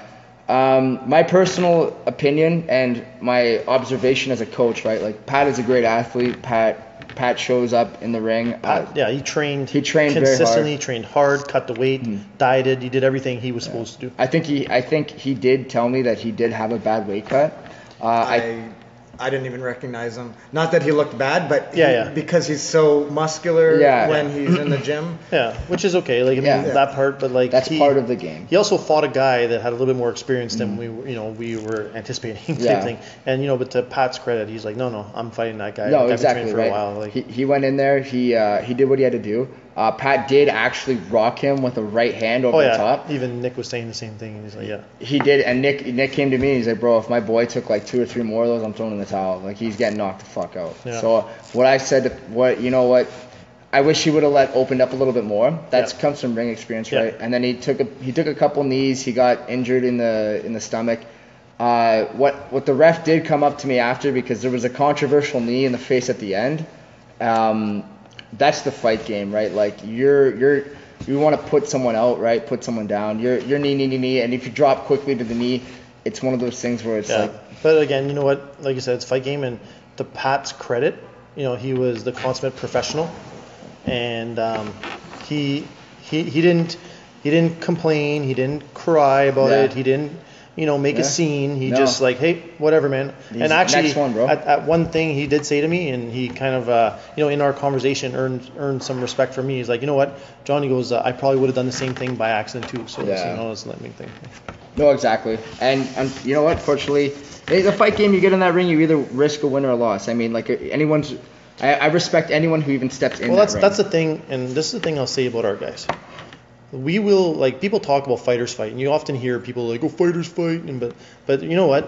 [SPEAKER 3] um, my personal opinion and my observation as a coach, right? Like Pat is a great athlete. Pat Pat shows up in the ring. Uh,
[SPEAKER 2] Pat, yeah, he trained.
[SPEAKER 3] He trained very
[SPEAKER 2] consistently.
[SPEAKER 3] hard. Mm-hmm.
[SPEAKER 2] Trained hard, cut the weight, dieted. He did everything he was supposed to do.
[SPEAKER 3] I think he I think he did tell me that he did have a bad weight cut. Uh, I,
[SPEAKER 4] I I didn't even recognize him. Not that he looked bad, but
[SPEAKER 2] Yeah,
[SPEAKER 4] he-
[SPEAKER 2] yeah.
[SPEAKER 4] because he's so muscular
[SPEAKER 3] Yeah.
[SPEAKER 4] when he's in the gym.
[SPEAKER 2] Yeah, which is okay. Like I mean,
[SPEAKER 3] Yeah.
[SPEAKER 2] that part, but like
[SPEAKER 3] that's
[SPEAKER 2] he,
[SPEAKER 3] part of the game.
[SPEAKER 2] He also fought a guy that had a little bit more experience than we, were- you know, we were anticipating. Type
[SPEAKER 3] Mm. Yeah.
[SPEAKER 2] thing. And you know, but to Pat's credit, he's like, no, no, I'm fighting that guy.
[SPEAKER 3] No,
[SPEAKER 2] I've been
[SPEAKER 3] exactly
[SPEAKER 2] training for
[SPEAKER 3] right.
[SPEAKER 2] a while. Like,
[SPEAKER 3] he, he went in there. He uh, he did what he had to do. Uh, Pat did actually rock him with a right hand over
[SPEAKER 2] oh
[SPEAKER 3] the
[SPEAKER 2] yeah.
[SPEAKER 3] top.
[SPEAKER 2] Even Nick was saying the same thing. He's like, yeah.
[SPEAKER 3] He did, and Nick Nick came to me and he's like, bro, if my boy took like two or three more of those, I'm throwing in the towel. Like he's getting knocked the fuck out.
[SPEAKER 2] Yeah.
[SPEAKER 3] So what I said, to, what you know what, I wish he would have let opened up a little bit more. That
[SPEAKER 2] Yeah.
[SPEAKER 3] comes from ring experience,
[SPEAKER 2] Yeah.
[SPEAKER 3] right? And then he took a he took a couple knees. He got injured in the in the stomach. Uh, what what the ref did come up to me after because there was a controversial knee in the face at the end. Um, that's the fight game, right? Like you're you're you want to put someone out, right? Put someone down. You're you're knee knee knee knee, and if you drop quickly to the knee, it's one of those things where it's
[SPEAKER 2] Yeah,
[SPEAKER 3] like
[SPEAKER 2] but again, you know what? Like you said, it's fight game, and the Pat's credit, you know, he was the consummate professional, and um, he he he didn't he didn't complain, he didn't cry about
[SPEAKER 3] Yeah.
[SPEAKER 2] it, he didn't you know make
[SPEAKER 3] Yeah.
[SPEAKER 2] a scene. He
[SPEAKER 3] No.
[SPEAKER 2] just like, hey, whatever, man.
[SPEAKER 3] He's-
[SPEAKER 2] and actually,
[SPEAKER 3] one.
[SPEAKER 2] At, at one thing he did say to me, and he kind of uh, you know in our conversation earned earned some respect from me. He's like, you know what, Johnny goes, uh, I probably would have done the same thing by accident too. So
[SPEAKER 3] Yeah.
[SPEAKER 2] you know, it's let me think.
[SPEAKER 3] no, exactly. And and you know what? Fortunately, it's a fight game. You get in that ring, you either risk a win or a loss. I mean, like anyone's. I, I respect anyone who even steps in.
[SPEAKER 2] Well,
[SPEAKER 3] that
[SPEAKER 2] that's
[SPEAKER 3] ring.
[SPEAKER 2] that's the thing, and this is the thing I'll say about our guys. We will like people talk about fighters fight, and you often hear people like, "Oh, fighters fight," and but but you know what?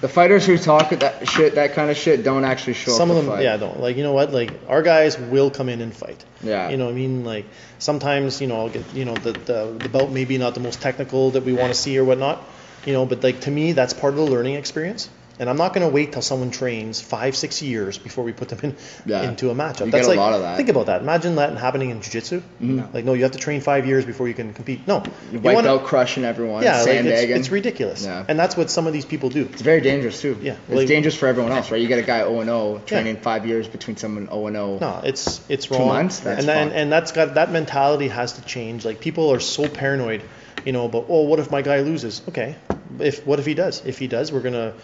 [SPEAKER 3] The fighters who talk that shit, that kind of shit, don't actually show
[SPEAKER 2] Some
[SPEAKER 3] up.
[SPEAKER 2] Some
[SPEAKER 3] of
[SPEAKER 2] them,
[SPEAKER 3] fight.
[SPEAKER 2] yeah, don't like you know what? Like our guys will come in and fight.
[SPEAKER 3] Yeah.
[SPEAKER 2] You know, what I mean, like sometimes you know I'll get you know the the, the belt maybe not the most technical that we want to see or whatnot, you know, but like to me that's part of the learning experience. And I'm not going to wait till someone trains five, six years before we put them in
[SPEAKER 3] Yeah.
[SPEAKER 2] into a matchup.
[SPEAKER 3] You
[SPEAKER 2] That's
[SPEAKER 3] get a
[SPEAKER 2] like
[SPEAKER 3] lot of that.
[SPEAKER 2] think about that. Imagine that happening in jiu-jitsu. Mm-hmm. Like no, you have to train five years before you can compete. No,
[SPEAKER 3] You
[SPEAKER 2] You
[SPEAKER 3] wipe
[SPEAKER 2] wanna-
[SPEAKER 3] out crushing everyone,
[SPEAKER 2] Yeah, like it's, it's ridiculous.
[SPEAKER 3] Yeah.
[SPEAKER 2] And that's what some of these people do.
[SPEAKER 3] It's very dangerous too.
[SPEAKER 2] Yeah,
[SPEAKER 3] It's
[SPEAKER 2] like-
[SPEAKER 3] dangerous for everyone else, right? You get a guy 0-0 training five years between someone 0-0.
[SPEAKER 2] No, it's it's wrong.
[SPEAKER 3] Two months? That's
[SPEAKER 2] and then and that's got that mentality has to change. Like people are so paranoid, you know. But oh, what if my guy loses? Okay, if what if he does? If he does, we're gonna c-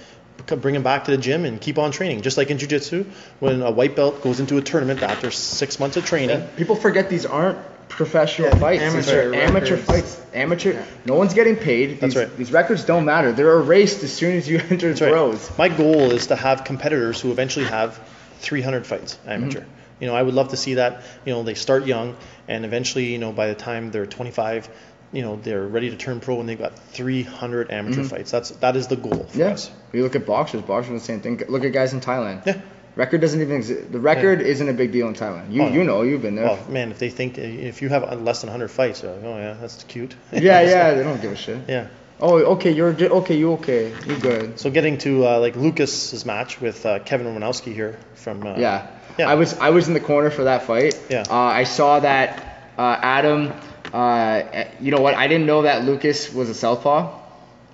[SPEAKER 2] bring him back to the gym and keep on training. Just like in jiu-jitsu, when a white belt goes into a tournament after six months of training.
[SPEAKER 3] People forget these aren't professional
[SPEAKER 4] Yeah,
[SPEAKER 3] fights. These are
[SPEAKER 4] amateur
[SPEAKER 3] amateur fights. Amateur. No one's getting paid.
[SPEAKER 2] That's right.
[SPEAKER 3] These records don't matter. They're erased as soon as you enter
[SPEAKER 2] That's right.
[SPEAKER 3] pros.
[SPEAKER 2] My goal is to have competitors who eventually have 300 fights amateur.
[SPEAKER 3] Mm-hmm.
[SPEAKER 2] You know, I would love to see that. You know, they start young, and eventually, you know, by the time they're 25, you know, they're ready to turn pro, and they've got 300 amateur fights. That's that is the goal for
[SPEAKER 3] Mm-hmm. Yeah.
[SPEAKER 2] us.
[SPEAKER 3] You look at boxers. Boxers are the same thing. Look at guys in Thailand.
[SPEAKER 2] Yeah.
[SPEAKER 3] Record doesn't even exist. The record isn't a big deal in Thailand. You
[SPEAKER 2] Oh,
[SPEAKER 3] you know you've been there.
[SPEAKER 2] Well, man, if they think if you have less than 100 fights, like, oh yeah, that's cute.
[SPEAKER 3] yeah yeah. They don't give a shit.
[SPEAKER 2] yeah.
[SPEAKER 3] Oh okay. You're okay. You okay. you're good.
[SPEAKER 2] So getting to uh, like Lucas's match with uh, Kevin Romanowski here from uh,
[SPEAKER 3] Yeah.
[SPEAKER 2] Yeah.
[SPEAKER 3] I was I was in the corner for that fight.
[SPEAKER 2] Yeah.
[SPEAKER 3] Uh, I saw that uh, Adam. Uh, you know what? I didn't know that Lucas was a southpaw.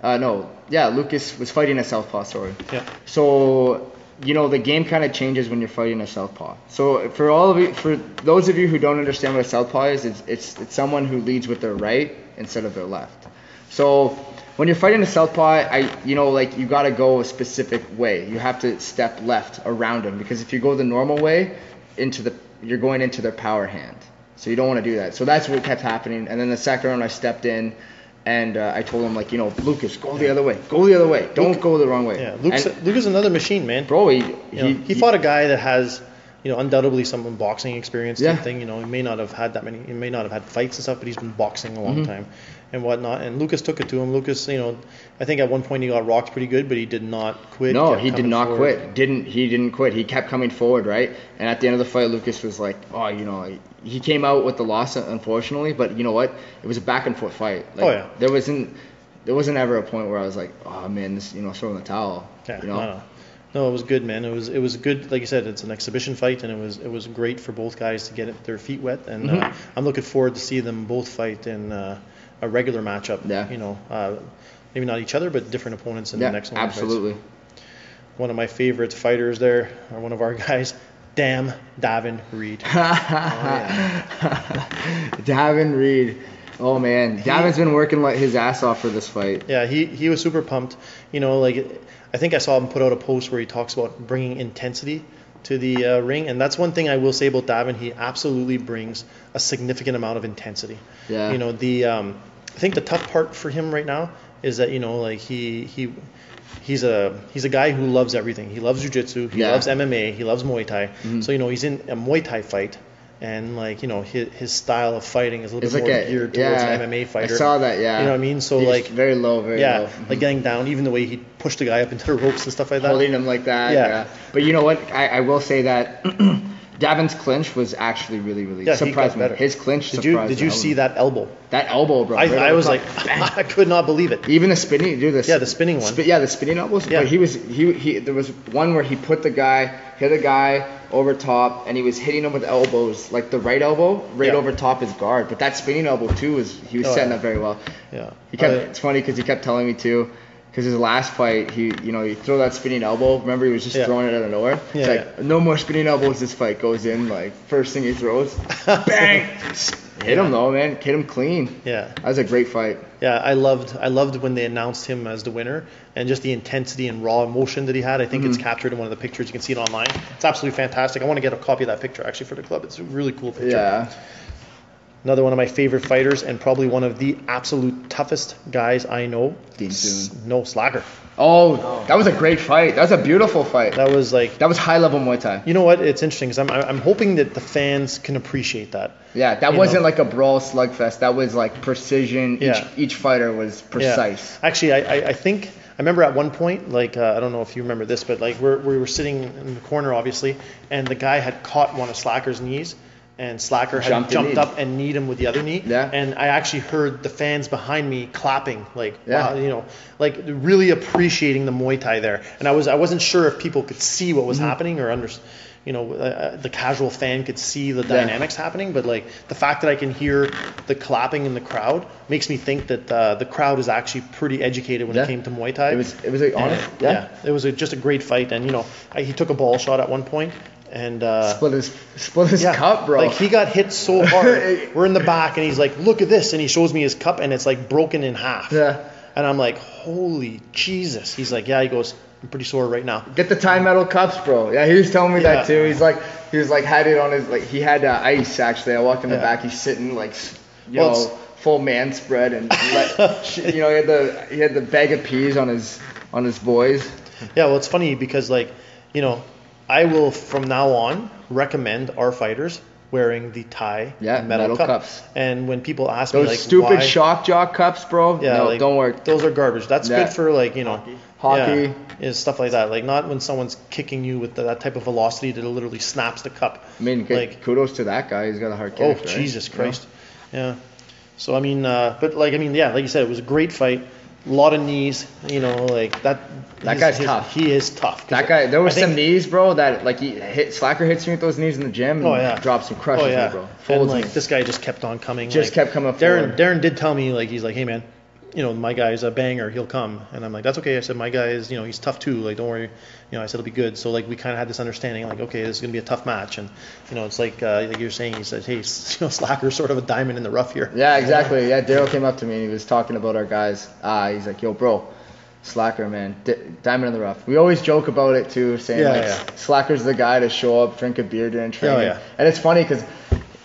[SPEAKER 3] Uh, no. Yeah, Lucas was fighting a southpaw. Sorry.
[SPEAKER 2] yeah.
[SPEAKER 3] So you know the game kind of changes when you're fighting a southpaw. So for all of you, for those of you who don't understand what a southpaw is, it's it's, it's someone who leads with their right instead of their left. So when you're fighting a southpaw, I you know like you got to go a specific way. You have to step left around them because if you go the normal way into the you're going into their power hand. So you don't want to do that. So that's what kept happening. And then the second round I stepped in. And uh, I told him like, you know, Lucas, go the other way, go the other way, don't go the wrong way.
[SPEAKER 2] Yeah. Luke's,
[SPEAKER 3] And-
[SPEAKER 2] Luke is another machine, man.
[SPEAKER 3] bro, he
[SPEAKER 2] You know,
[SPEAKER 3] he,
[SPEAKER 2] he, fought a guy that has, you know, undoubtedly some boxing experience.
[SPEAKER 3] Yeah.
[SPEAKER 2] Thing, you know, he may not have had that many. He may not have had fights and stuff, but he's been boxing a long
[SPEAKER 3] Mm-hmm.
[SPEAKER 2] time, and whatnot. And Lucas took it to him. Lucas, you know, I think at one point he got rocked pretty good, but he did not quit.
[SPEAKER 3] No,
[SPEAKER 2] kept
[SPEAKER 3] he did not
[SPEAKER 2] forward.
[SPEAKER 3] quit. Didn't he? Didn't quit. He kept coming forward, right? And at the end of the fight, Lucas was like, "Oh, you know," he came out with the loss, unfortunately. But you know what? It was a back and forth fight. Like,
[SPEAKER 2] Oh, yeah.
[SPEAKER 3] There wasn't, there wasn't ever a point where I was like, "Oh man, this," you know, throwing the towel.
[SPEAKER 2] Yeah,
[SPEAKER 3] you know.
[SPEAKER 2] no, no. No, it was good, man. It was it was good. Like you said, it's an exhibition fight, and it was it was great for both guys to get their feet wet. And uh,
[SPEAKER 3] Mhm.
[SPEAKER 2] I'm looking forward to see them both fight in uh, a regular matchup.
[SPEAKER 3] Yeah.
[SPEAKER 2] You know, uh, maybe not each other, but different opponents in
[SPEAKER 3] Yeah,
[SPEAKER 2] the next one.
[SPEAKER 3] absolutely.
[SPEAKER 2] One of my favorite fighters there, or one of our guys, Damn Davin Reed.
[SPEAKER 3] Davin Reed. Oh man, Davin's been working like his ass off for this fight.
[SPEAKER 2] Yeah, he, he was super pumped. You know, like I think I saw him put out a post where he talks about bringing intensity to the uh, ring, and that's one thing I will say about Davin. He absolutely brings a significant amount of intensity.
[SPEAKER 3] Yeah.
[SPEAKER 2] You know, the um, I think the tough part for him right now is that you know, like he he he's a he's a guy who loves everything. He loves jujitsu. He
[SPEAKER 3] Yeah.
[SPEAKER 2] loves MMA. He loves Muay Thai.
[SPEAKER 3] Mm-hmm.
[SPEAKER 2] So you know, he's in a Muay Thai fight. And like you know, his, his style of fighting is a little
[SPEAKER 3] It's
[SPEAKER 2] bit
[SPEAKER 3] like
[SPEAKER 2] more
[SPEAKER 3] a
[SPEAKER 2] geared towards
[SPEAKER 3] yeah.
[SPEAKER 2] an MMA fighter.
[SPEAKER 3] I saw that. Yeah.
[SPEAKER 2] You know what I mean? So
[SPEAKER 3] He's
[SPEAKER 2] like
[SPEAKER 3] very low, very
[SPEAKER 2] yeah,
[SPEAKER 3] low.
[SPEAKER 2] like getting down, even the way he pushed the guy up into the ropes and stuff like that.
[SPEAKER 3] holding him like that.
[SPEAKER 2] Yeah.
[SPEAKER 3] Yeah. But you know what? I, I will say that Davin's clinch was actually really, really
[SPEAKER 2] Yeah,
[SPEAKER 3] surprised me.
[SPEAKER 2] better.
[SPEAKER 3] His clinch
[SPEAKER 2] Did you did you
[SPEAKER 3] hell out of
[SPEAKER 2] see that elbow?
[SPEAKER 3] that elbow, bro?
[SPEAKER 2] I,
[SPEAKER 3] right
[SPEAKER 2] I was
[SPEAKER 3] top.
[SPEAKER 2] like, I could not believe it.
[SPEAKER 3] Even the spinning, do this.
[SPEAKER 2] Yeah, the spinning one.
[SPEAKER 3] yeah, the spinning elbows.
[SPEAKER 2] Yeah.
[SPEAKER 3] But he was he he. There was one where he put the guy, hit a guy over top, and he was hitting him with elbows, like the right elbow, right
[SPEAKER 2] Yeah.
[SPEAKER 3] over top his guard. But that spinning elbow too was he was
[SPEAKER 2] Oh,
[SPEAKER 3] setting
[SPEAKER 2] yeah.
[SPEAKER 3] up very well.
[SPEAKER 2] Yeah.
[SPEAKER 3] He kept.
[SPEAKER 2] Uh,
[SPEAKER 3] it's funny because he kept telling me too. Because his last fight, he, you know, he throw that spinning elbow. Remember, he was just
[SPEAKER 2] Yeah.
[SPEAKER 3] throwing it out of nowhere.
[SPEAKER 2] Yeah,
[SPEAKER 3] it's like no more spinning elbows. This fight goes in like first thing he throws, bang, hit him though, man, hit him clean.
[SPEAKER 2] yeah.
[SPEAKER 3] That was a great fight.
[SPEAKER 2] Yeah, I loved I loved when they announced him as the winner and just the intensity and raw emotion that he had. I think
[SPEAKER 3] Mm-hmm.
[SPEAKER 2] it's captured in one of the pictures. You can see it online. It's absolutely fantastic. I want to get a copy of that picture actually for the club. It's a really cool picture.
[SPEAKER 3] Yeah,
[SPEAKER 2] Another one of my favorite fighters and probably one of the absolute toughest guys I know.
[SPEAKER 3] Dean Soon.
[SPEAKER 2] No, Slacker.
[SPEAKER 3] Oh, that was a great fight. That was a beautiful fight.
[SPEAKER 2] That was like
[SPEAKER 3] That was high level Muay Thai.
[SPEAKER 2] you know what? It's interesting because I'm I'm hoping that the fans can appreciate that.
[SPEAKER 3] Yeah, that
[SPEAKER 2] You
[SPEAKER 3] wasn't
[SPEAKER 2] know?
[SPEAKER 3] like a brawl slugfest. That was like precision.
[SPEAKER 2] Yeah.
[SPEAKER 3] Each each fighter was precise.
[SPEAKER 2] Yeah. Actually, I, I, I think I remember at one point, like uh, I don't know if you remember this, but like we're, we were sitting in the corner, obviously, and the guy had caught one of Slacker's knees, and Slacker had
[SPEAKER 3] Jumped
[SPEAKER 2] jumped, up and kneed him with the other knee.
[SPEAKER 3] Yeah.
[SPEAKER 2] And I actually heard the fans behind me clapping, like
[SPEAKER 3] Yeah.
[SPEAKER 2] wow, you know, like really appreciating the Muay Thai there. And I was I wasn't sure if people could see what
[SPEAKER 3] Mm-hmm.
[SPEAKER 2] was happening or under, you know, uh, the casual fan could see the
[SPEAKER 3] Yeah.
[SPEAKER 2] dynamics happening, but like the fact that I can hear the clapping in the crowd makes me think that uh, the crowd is actually pretty educated when
[SPEAKER 3] Yeah.
[SPEAKER 2] it came to Muay Thai.
[SPEAKER 3] It was it was like honest.
[SPEAKER 2] And,
[SPEAKER 3] Yeah.
[SPEAKER 2] it was a, just a great fight, and you know, I, he took a ball shot at one point, and uh,
[SPEAKER 3] Split his split his
[SPEAKER 2] yeah,
[SPEAKER 3] cup, bro.
[SPEAKER 2] Like he got hit so hard. We're in the back, and he's like, "Look at this," and he shows me his cup, and it's like broken in half.
[SPEAKER 3] Yeah.
[SPEAKER 2] And I'm like, "Holy Jesus!" He's like, "Yeah." He goes, "I'm pretty sore right now."
[SPEAKER 3] Get the time metal cups, bro. Yeah, he was telling me
[SPEAKER 2] Yeah.
[SPEAKER 3] that too. He's like, he was like had it on his like he had uh, ice actually. I walked in the
[SPEAKER 2] Yeah.
[SPEAKER 3] back. He's sitting like, you
[SPEAKER 2] Well,
[SPEAKER 3] know, full man spread and let, you know he had the he had the bag of peas on his on his boys.
[SPEAKER 2] Yeah, well, it's funny because like, you know, I will from now on recommend our fighters wearing the Thai
[SPEAKER 3] Yeah,
[SPEAKER 2] metal,
[SPEAKER 3] metal
[SPEAKER 2] cup.
[SPEAKER 3] cups.
[SPEAKER 2] And when people ask
[SPEAKER 3] Those
[SPEAKER 2] me like,
[SPEAKER 3] stupid
[SPEAKER 2] why,
[SPEAKER 3] shock jock cups, bro.
[SPEAKER 2] Yeah,
[SPEAKER 3] no,
[SPEAKER 2] like,
[SPEAKER 3] don't work.
[SPEAKER 2] Those are garbage. That's
[SPEAKER 3] Yeah.
[SPEAKER 2] good for like you know
[SPEAKER 3] Hockey.
[SPEAKER 2] yeah, is stuff like that. Like not when someone's kicking you with the, that type of velocity that it literally snaps the cup.
[SPEAKER 3] I mean,
[SPEAKER 2] like
[SPEAKER 3] kudos to that guy. He's got a hard
[SPEAKER 2] oh
[SPEAKER 3] kick. right?
[SPEAKER 2] Jesus
[SPEAKER 3] You know?
[SPEAKER 2] Christ, yeah. So I mean, uh, but like I mean, yeah, like you said, it was a great fight. A lot of knees, you know, like that.
[SPEAKER 3] That guy's tough.
[SPEAKER 2] He is tough.
[SPEAKER 3] That guy, there
[SPEAKER 2] I think-
[SPEAKER 3] some knees, bro. That like he hit Slacker hits me with those knees in the gym and
[SPEAKER 2] Oh yeah.
[SPEAKER 3] drops and crushes
[SPEAKER 2] oh, yeah.
[SPEAKER 3] me, bro.
[SPEAKER 2] And like
[SPEAKER 3] me.
[SPEAKER 2] this guy just kept on coming.
[SPEAKER 3] Just
[SPEAKER 2] like,
[SPEAKER 3] kept coming
[SPEAKER 2] Darren
[SPEAKER 3] forward.
[SPEAKER 2] Darren did tell me like he's like, hey man, you know my guy's a banger. He'll come. And I'm like, that's okay. I said my guy is you know he's tough too. Like don't worry. You know I said it'll be good. So like we kind of had this understanding like okay this is gonna be a tough match. And you know it's like uh, like you're saying he said hey you know Slacker's sort of a diamond in the rough here.
[SPEAKER 3] Yeah, exactly. Yeah, Daryl came up to me and he was talking about our guys. Uh, he's like, "Yo, bro, Slacker, man, D- diamond in the rough." We always joke about it too, saying
[SPEAKER 2] Yeah,
[SPEAKER 3] like
[SPEAKER 2] yeah.
[SPEAKER 3] Slacker's the guy to show up, drink a beer during training.
[SPEAKER 2] Oh, yeah.
[SPEAKER 3] And it's funny because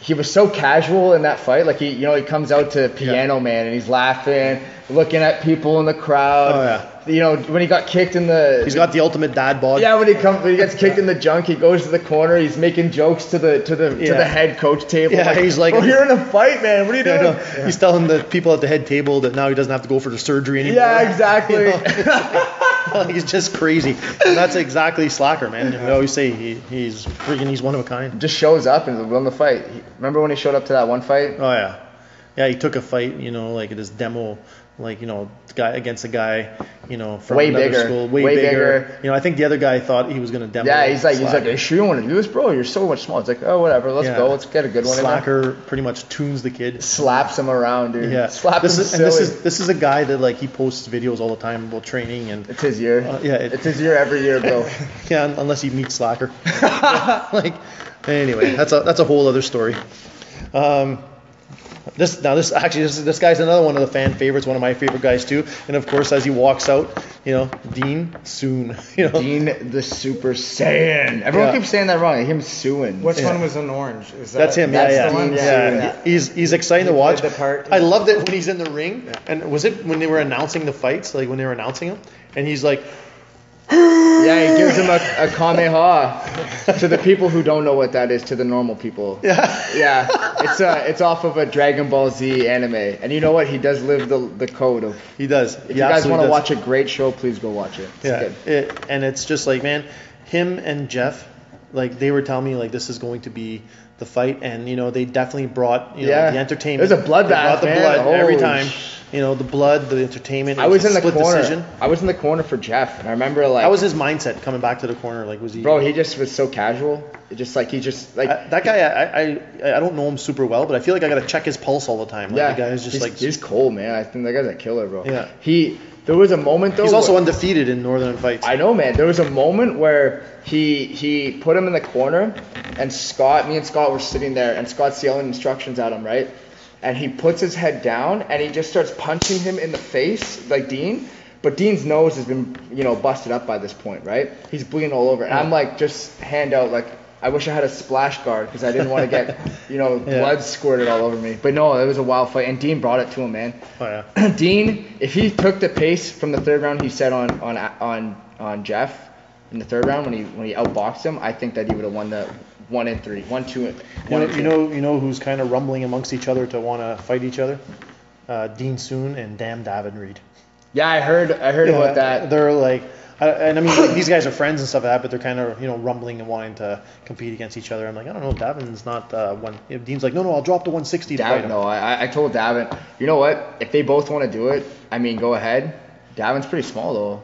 [SPEAKER 3] he was so casual in that fight. Like he, you know, he comes out to Piano Man and he's laughing, looking at people in the crowd.
[SPEAKER 2] Oh, yeah.
[SPEAKER 3] You know, when he got kicked in the
[SPEAKER 2] He's got the ultimate dad bod.
[SPEAKER 3] yeah, when he comes, when he gets kicked in the junk, he goes to the corner. He's making jokes to the to the to the head coach table.
[SPEAKER 2] Yeah, he's like-
[SPEAKER 3] "Bro, you're in a fight, man. What are you doing?"
[SPEAKER 2] know. He's telling the people at the head table that now he doesn't have to go for the surgery anymore.
[SPEAKER 3] Yeah, exactly.
[SPEAKER 2] You know? he's just crazy. And that's exactly Slacker, man. We always say he, he's freaking, he's one of a kind.
[SPEAKER 3] Just shows up and won the fight. Remember when he showed up to that one fight?
[SPEAKER 2] Oh yeah, yeah. He took a fight, you know, like at this demo, like you know, guy against a guy, you know, from
[SPEAKER 3] Way
[SPEAKER 2] another
[SPEAKER 3] bigger,
[SPEAKER 2] school, way,
[SPEAKER 3] way
[SPEAKER 2] bigger.
[SPEAKER 3] bigger.
[SPEAKER 2] You know, I think the other guy thought he was gonna demo.
[SPEAKER 3] Yeah, he's like, he's like. You sure you want to do this, bro? You're so much smaller." It's like, "Oh, whatever. Let's
[SPEAKER 2] Yeah.
[SPEAKER 3] go. Let's get a good one."
[SPEAKER 2] Slacker pretty much tunes the kid.
[SPEAKER 3] slaps him around, dude.
[SPEAKER 2] Yeah,
[SPEAKER 3] slaps
[SPEAKER 2] this
[SPEAKER 3] him
[SPEAKER 2] is, and this is this is a guy that like he posts videos all the time about training and
[SPEAKER 3] It's his year.
[SPEAKER 2] Uh, yeah, it-
[SPEAKER 3] it's his year every year, bro.
[SPEAKER 2] yeah, unless he meets Slacker. like, anyway, that's a that's a whole other story. Um, this now this actually this, this guy's another one of the fan favorites, one of my favorite guys too. And of course, as he walks out, you know, Dean Soon, you know,
[SPEAKER 3] Dean the Super Saiyan. Everyone
[SPEAKER 2] Yeah.
[SPEAKER 3] keeps saying that wrong. Him suing.
[SPEAKER 4] Which
[SPEAKER 2] Yeah.
[SPEAKER 4] one was in orange? Is that,
[SPEAKER 2] That's him.
[SPEAKER 3] That's
[SPEAKER 2] yeah,
[SPEAKER 3] the
[SPEAKER 2] yeah,
[SPEAKER 3] one,
[SPEAKER 2] yeah.
[SPEAKER 3] yeah.
[SPEAKER 2] He's he's exciting to watch.
[SPEAKER 4] played the part.
[SPEAKER 2] I loved it when he's in the ring. And was it when they were announcing the fights, like when they were announcing him, and he's like,
[SPEAKER 3] Yeah, he gives him a, a Kamehameha to the people who don't know what that is, to the normal people.
[SPEAKER 2] yeah,
[SPEAKER 3] Yeah, it's uh, it's off of a Dragon Ball Z anime, and you know what? He does live the the code of.
[SPEAKER 2] he does.
[SPEAKER 3] If you guys want to watch a great show, please go watch it. It's
[SPEAKER 2] Yeah,
[SPEAKER 3] good.
[SPEAKER 2] it, and it's just like man, him and Jeff, like they were telling me like this is going to be the fight, and you know they definitely brought you know
[SPEAKER 3] Yeah.
[SPEAKER 2] the entertainment.
[SPEAKER 3] It was a bloodbath,
[SPEAKER 2] They brought the
[SPEAKER 3] man.
[SPEAKER 2] blood every time. you know, the blood, the entertainment.
[SPEAKER 3] I was in the corner.
[SPEAKER 2] Decision.
[SPEAKER 3] I was in the corner for Jeff, and I remember like,
[SPEAKER 2] How was his mindset coming back to the corner? Like, was he?
[SPEAKER 3] bro, he just was so casual. It just like he just like
[SPEAKER 2] I, that guy, I, I I don't know him super well, but I feel like I gotta check his pulse all the time. Like,
[SPEAKER 3] yeah,
[SPEAKER 2] the guy is just
[SPEAKER 3] he's,
[SPEAKER 2] like
[SPEAKER 3] he's cold, man. I think that guy's a killer, bro.
[SPEAKER 2] Yeah.
[SPEAKER 3] He there was a moment though.
[SPEAKER 2] he's also
[SPEAKER 3] where-
[SPEAKER 2] undefeated in northern fights.
[SPEAKER 3] I know, man. There was a moment where he he put him in the corner, and Scott, me and Scott were sitting there, and Scott's yelling instructions at him, right? And he puts his head down, and he just starts punching him in the face, like Dean. But Dean's nose has been, you know, busted up by this point, right? He's bleeding all over, and I'm like, just hand out, like, I wish I had a splash guard because I didn't want to get, you know,
[SPEAKER 2] Yeah.
[SPEAKER 3] blood squirted all over me. But no, it was a wild fight, and Dean brought it to him, man.
[SPEAKER 2] oh yeah.
[SPEAKER 3] Dean, if he took the pace from the third round he said on on on on Jeff in the third round when he when he outboxed him, I think that he would have won the one and three, one two,
[SPEAKER 2] You
[SPEAKER 3] one
[SPEAKER 2] know,
[SPEAKER 3] and
[SPEAKER 2] you know, you know who's kind of rumbling amongst each other to want to fight each other? Uh, Dean Soon and Damn David Reed.
[SPEAKER 3] Yeah, I heard I heard about that.
[SPEAKER 2] They're like, I, and I mean, like, these guys are friends and stuff like that, but they're kind of, you know, rumbling and wanting to compete against each other. I'm like, I don't know, Davin's not uh, one. you know, Dean's like, no, no, I'll drop to 160 to fight
[SPEAKER 3] Davin, no, I I told Davin, you know what? If they both want to do it, I mean, go ahead. Davin's pretty small though.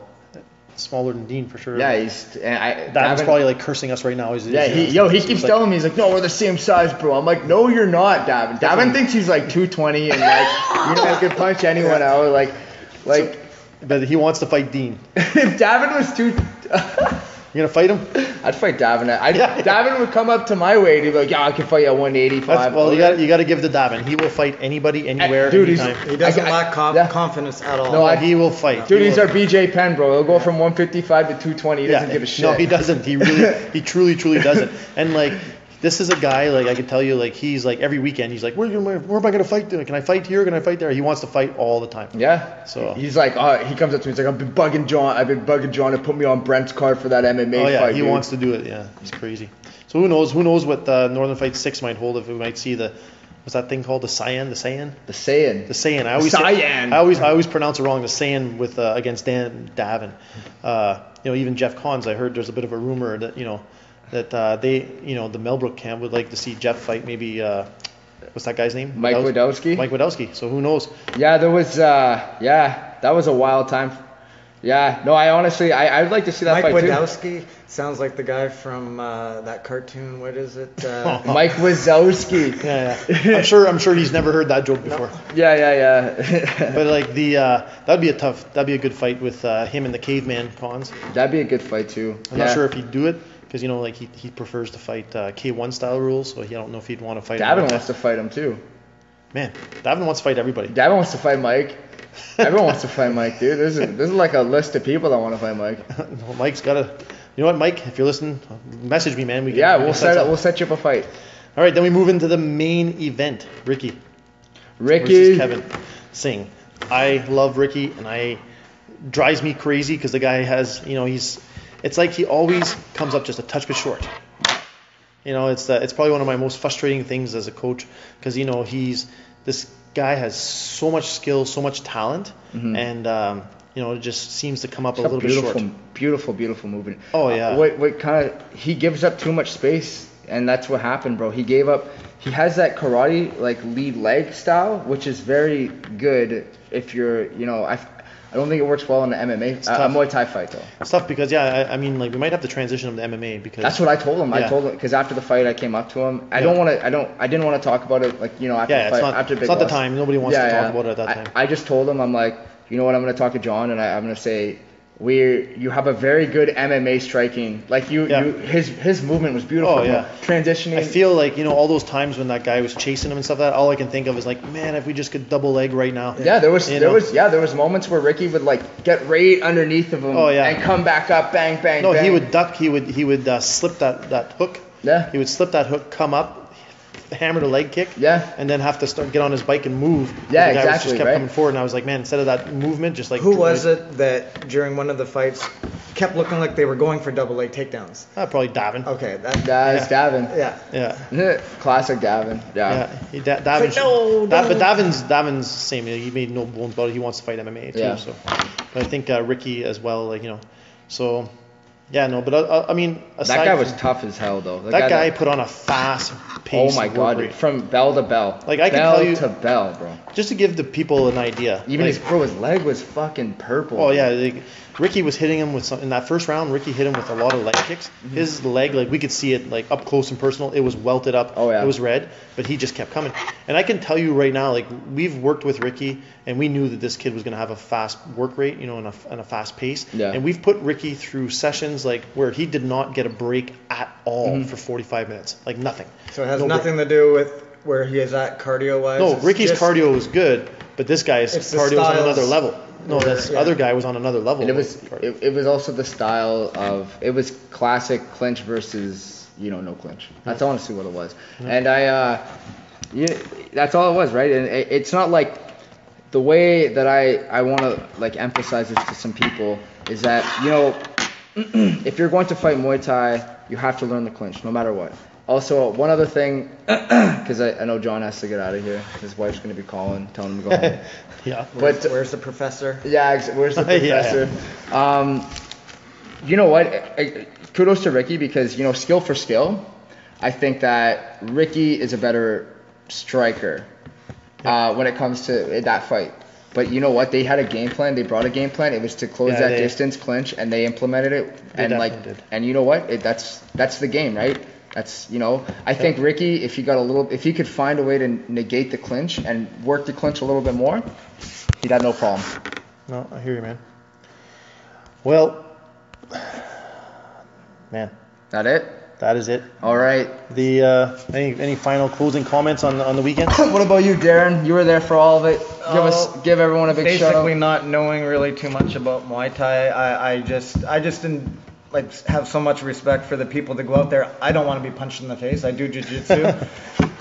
[SPEAKER 2] Smaller than Dean for sure.
[SPEAKER 3] Yeah, he's and I.
[SPEAKER 2] Davin's
[SPEAKER 3] Davin-
[SPEAKER 2] probably like cursing us right now. He's,
[SPEAKER 3] Yeah,
[SPEAKER 2] he's-
[SPEAKER 3] he, yo, he keeps
[SPEAKER 2] like-
[SPEAKER 3] telling me he's like, no, we're the same size, bro. I'm like, no, you're not, Davin. Davin thinks he's like 220 and like, you know, I could punch anyone out. Like, like
[SPEAKER 2] but he wants to fight Dean.
[SPEAKER 3] if Davin was too,
[SPEAKER 2] You gonna fight him?
[SPEAKER 3] I'd fight Davin. I'd,
[SPEAKER 2] Yeah.
[SPEAKER 3] Davin would come up to my weight. He'd be like, yeah, I can fight you at 185.
[SPEAKER 2] That's, well, you got you got to give the Davin. He will fight anybody, anywhere,
[SPEAKER 3] dude,
[SPEAKER 2] anytime.
[SPEAKER 4] He doesn't
[SPEAKER 3] I- I-
[SPEAKER 4] lack com-
[SPEAKER 3] yeah.
[SPEAKER 4] confidence at all.
[SPEAKER 3] No, I-
[SPEAKER 2] he will fight.
[SPEAKER 3] Dude,
[SPEAKER 2] He
[SPEAKER 3] he's
[SPEAKER 2] will-
[SPEAKER 3] our BJ Penn, bro. He'll go from 155 to 220. He doesn't give a shit.
[SPEAKER 2] No, he doesn't. He really, he truly, truly doesn't. And like, this is a guy like I can tell you, like he's like every weekend he's like, where, where, where am I gonna fight? Can I fight here? Can I fight there? He wants to fight all the time.
[SPEAKER 3] Yeah.
[SPEAKER 2] So-
[SPEAKER 3] he's like, uh, he comes up to me. He's like, I've been bugging John. I've been bugging John to put me on Brent's card for that MMA
[SPEAKER 2] Oh yeah,
[SPEAKER 3] fight.
[SPEAKER 2] he
[SPEAKER 3] dude."
[SPEAKER 2] wants to do it. Yeah, he's crazy. So who knows? Who knows what uh, Northern Fight Six might hold? If we might see the, what's that thing called? The Cyan, the Cyan,
[SPEAKER 3] the saying.
[SPEAKER 2] the Cyan. I always
[SPEAKER 3] Cyan.
[SPEAKER 2] I always I always pronounce it wrong. The Cyan with uh, against Dan Davin. Uh, you know, even Jeff Cons. I heard there's a bit of a rumor that you know that uh, they you know the Melbrook camp would like to see Jeff fight maybe. Uh, what's that guy's name?
[SPEAKER 3] Mike Wadowski?
[SPEAKER 2] Mike Wadowski. So who knows?
[SPEAKER 3] Yeah, there was. Uh, yeah, that was a wild time. Yeah. No, I honestly, I, I'd like to see that
[SPEAKER 4] Mike
[SPEAKER 3] fight too.
[SPEAKER 4] Wadowski sounds like the guy from uh, that cartoon. What is it? Uh,
[SPEAKER 3] Mike Wazowski.
[SPEAKER 2] Yeah, yeah. I'm sure. I'm sure he's never heard that joke before.
[SPEAKER 3] Yeah, yeah, yeah.
[SPEAKER 2] But like the uh, that'd be a tough, that'd be a good fight with uh, him and the caveman cons.
[SPEAKER 3] That'd be a good fight too.
[SPEAKER 2] I'm
[SPEAKER 3] yeah.
[SPEAKER 2] not sure if he'd do it because you know like he, he prefers to fight uh, K1 style rules, so he, I don't know if he'd want to fight.
[SPEAKER 3] Davin wants to fight him too.
[SPEAKER 2] Man, Davin wants to fight everybody.
[SPEAKER 3] Davin wants to fight Mike. Everyone wants to fight Mike, dude. This is this is like a list of people that want to fight Mike.
[SPEAKER 2] Mike's got to. You know what, Mike? If you're listening, message me, man. We can,
[SPEAKER 3] Yeah,
[SPEAKER 2] we
[SPEAKER 3] we'll set up, we'll set you up a fight.
[SPEAKER 2] All right, then we move into the main event. Ricky
[SPEAKER 3] Ricky.
[SPEAKER 2] versus Kevin Singh. I love Ricky, and I drives me crazy because the guy has, you know, he's. It's like he always comes up just a touch bit short. You know, it's the, it's probably one of my most frustrating things as a coach because you know he's this guy has so much skill, so much talent, and um, you know it just seems to come up a
[SPEAKER 3] Such
[SPEAKER 2] little bit
[SPEAKER 3] beautiful,
[SPEAKER 2] short.
[SPEAKER 3] beautiful, beautiful movement.
[SPEAKER 2] Oh, yeah.
[SPEAKER 3] Uh, what what kind of he gives up too much space, and that's what happened, bro. He gave up. He has that karate like lead leg style, which is very good if you're, you know, I. I don't think it works well in the MMA, uh, a
[SPEAKER 2] tough.
[SPEAKER 3] Muay Thai fight though.
[SPEAKER 2] It's tough because yeah, I, I mean like we might have to transition him to MMA because
[SPEAKER 3] That's what I told him. I told him because after the fight, I came up to him. I
[SPEAKER 2] Yeah.
[SPEAKER 3] don't want to. I don't. I didn't want to talk about it. Like you know, after
[SPEAKER 2] Yeah,
[SPEAKER 3] the
[SPEAKER 2] it's
[SPEAKER 3] fight,
[SPEAKER 2] not-
[SPEAKER 3] after
[SPEAKER 2] it's
[SPEAKER 3] Big
[SPEAKER 2] not the
[SPEAKER 3] loss.
[SPEAKER 2] time. Nobody wants to talk about it at that
[SPEAKER 3] I-
[SPEAKER 2] time.
[SPEAKER 3] I, just told him, I'm like, you know what? I'm gonna talk to John, and I, I'm gonna say, we you have a very good MMA striking. Like you,
[SPEAKER 2] Yeah.
[SPEAKER 3] you his his movement was beautiful.
[SPEAKER 2] Oh, yeah.
[SPEAKER 3] Transitioning.
[SPEAKER 2] I feel like you know all those times when that guy was chasing him and stuff. Like that all I can think of is like, man, if we just could double leg right now.
[SPEAKER 3] Yeah, there was
[SPEAKER 2] You
[SPEAKER 3] there
[SPEAKER 2] know?
[SPEAKER 3] was yeah there was moments where Ricky would like get right underneath of him
[SPEAKER 2] Oh, yeah.
[SPEAKER 3] and come back up, bang bang.
[SPEAKER 2] No,
[SPEAKER 3] bang.
[SPEAKER 2] he would duck. He would he would uh, slip that that hook.
[SPEAKER 3] Yeah.
[SPEAKER 2] He would slip that hook, come up, hammer the leg kick.
[SPEAKER 3] Yeah.
[SPEAKER 2] And then have to start get on his bike and move.
[SPEAKER 3] Yeah,
[SPEAKER 2] the guy was Just kept
[SPEAKER 3] right?
[SPEAKER 2] coming forward, and I was like, man, instead of that movement, just like
[SPEAKER 4] who was it that during one of the fights kept looking like they were going for double leg takedowns?
[SPEAKER 2] Uh, probably Davin.
[SPEAKER 4] Okay, that
[SPEAKER 3] That's Davin.
[SPEAKER 4] yeah.
[SPEAKER 2] Yeah.
[SPEAKER 3] Classic Davin. Yeah.
[SPEAKER 2] Yeah, he, da- Davin.
[SPEAKER 4] Like, no,
[SPEAKER 2] Da- but. Davin's Davin's same. He made no bones about it. He wants to fight MMA too.
[SPEAKER 3] Yeah.
[SPEAKER 2] So, but I think uh, Ricky as well. Like you know, so Yeah, no, but uh, uh, I mean,
[SPEAKER 3] That guy was
[SPEAKER 2] from-
[SPEAKER 3] tough as hell though. The
[SPEAKER 2] that guy
[SPEAKER 3] that-
[SPEAKER 2] put on a fast
[SPEAKER 3] Oh my god,
[SPEAKER 2] rate.
[SPEAKER 3] from bell to bell.
[SPEAKER 2] Like, I can
[SPEAKER 3] bell
[SPEAKER 2] tell you-
[SPEAKER 3] to bell, bro.
[SPEAKER 2] Just to give the people an idea.
[SPEAKER 3] Even
[SPEAKER 2] like,
[SPEAKER 3] his bro, his leg was fucking purple.
[SPEAKER 2] Oh yeah, like, Ricky was hitting him with some in that first round. Ricky hit him with a lot of leg kicks.
[SPEAKER 3] Mm-hmm.
[SPEAKER 2] His leg, like we could see it like up close and personal. It was welted up.
[SPEAKER 3] Oh, yeah.
[SPEAKER 2] It was red, but he just kept coming. And I can tell you right now, like we've worked with Ricky, and we knew that this kid was going to have a fast work rate, you know, and a, and a fast pace.
[SPEAKER 3] Yeah.
[SPEAKER 2] And we've put Ricky through sessions like where he did not get a break at all
[SPEAKER 3] Mm-hmm.
[SPEAKER 2] for 45 minutes, like nothing.
[SPEAKER 4] So it has
[SPEAKER 2] No break.
[SPEAKER 4] nothing to do with where he is at cardio wise.
[SPEAKER 2] No, Ricky's cardio was good, but this guy's cardio was on another level. No, this
[SPEAKER 4] yeah.
[SPEAKER 2] other guy was on another level.
[SPEAKER 3] And it was it, it was also the style of it was classic clinch versus you know no clinch. That's honestly what it was. And I uh, yeah, that's all it was, right? And it, it's not like the way that I I want to like emphasize this to some people is that you know if you're going to fight Muay Thai, you have to learn the clinch no matter what. Also, one other thing, because I, I know John has to get out of here. His wife's going to be calling, telling him to go home.
[SPEAKER 2] yeah.
[SPEAKER 3] But-
[SPEAKER 4] where's the professor?
[SPEAKER 3] Yeah, ex- where's the
[SPEAKER 2] Yeah.
[SPEAKER 3] professor? Um, you know what? I- I- Kudos to Ricky because you know skill for skill. I think that Ricky is a better striker uh, when it comes to that fight. But you know what? They had a game plan. They brought a game plan. It was to close
[SPEAKER 2] Yeah,
[SPEAKER 3] that
[SPEAKER 2] they-
[SPEAKER 3] distance, clinch, and they implemented it.
[SPEAKER 2] They
[SPEAKER 3] and like,
[SPEAKER 2] definitely did.
[SPEAKER 3] and you know what? It, that's that's the game, right? That's you know. I think Ricky, if he got a little, if he could find a way to negate the clinch and work the clinch a little bit more, he'd have no problem.
[SPEAKER 2] No, I hear you, man. Well, man,
[SPEAKER 3] That it?
[SPEAKER 2] that is it.
[SPEAKER 3] All right.
[SPEAKER 2] The uh, any any final closing comments on on the weekend?
[SPEAKER 3] what about you, Darren? You were there for all of it. Give us,
[SPEAKER 4] Oh,
[SPEAKER 3] give everyone a big shout
[SPEAKER 4] Basically,
[SPEAKER 3] out.
[SPEAKER 4] not knowing really too much about Muay Thai, I, I just, I just didn't like have so much respect for the people that go out there. I don't want to be punched in the face. I do jujitsu,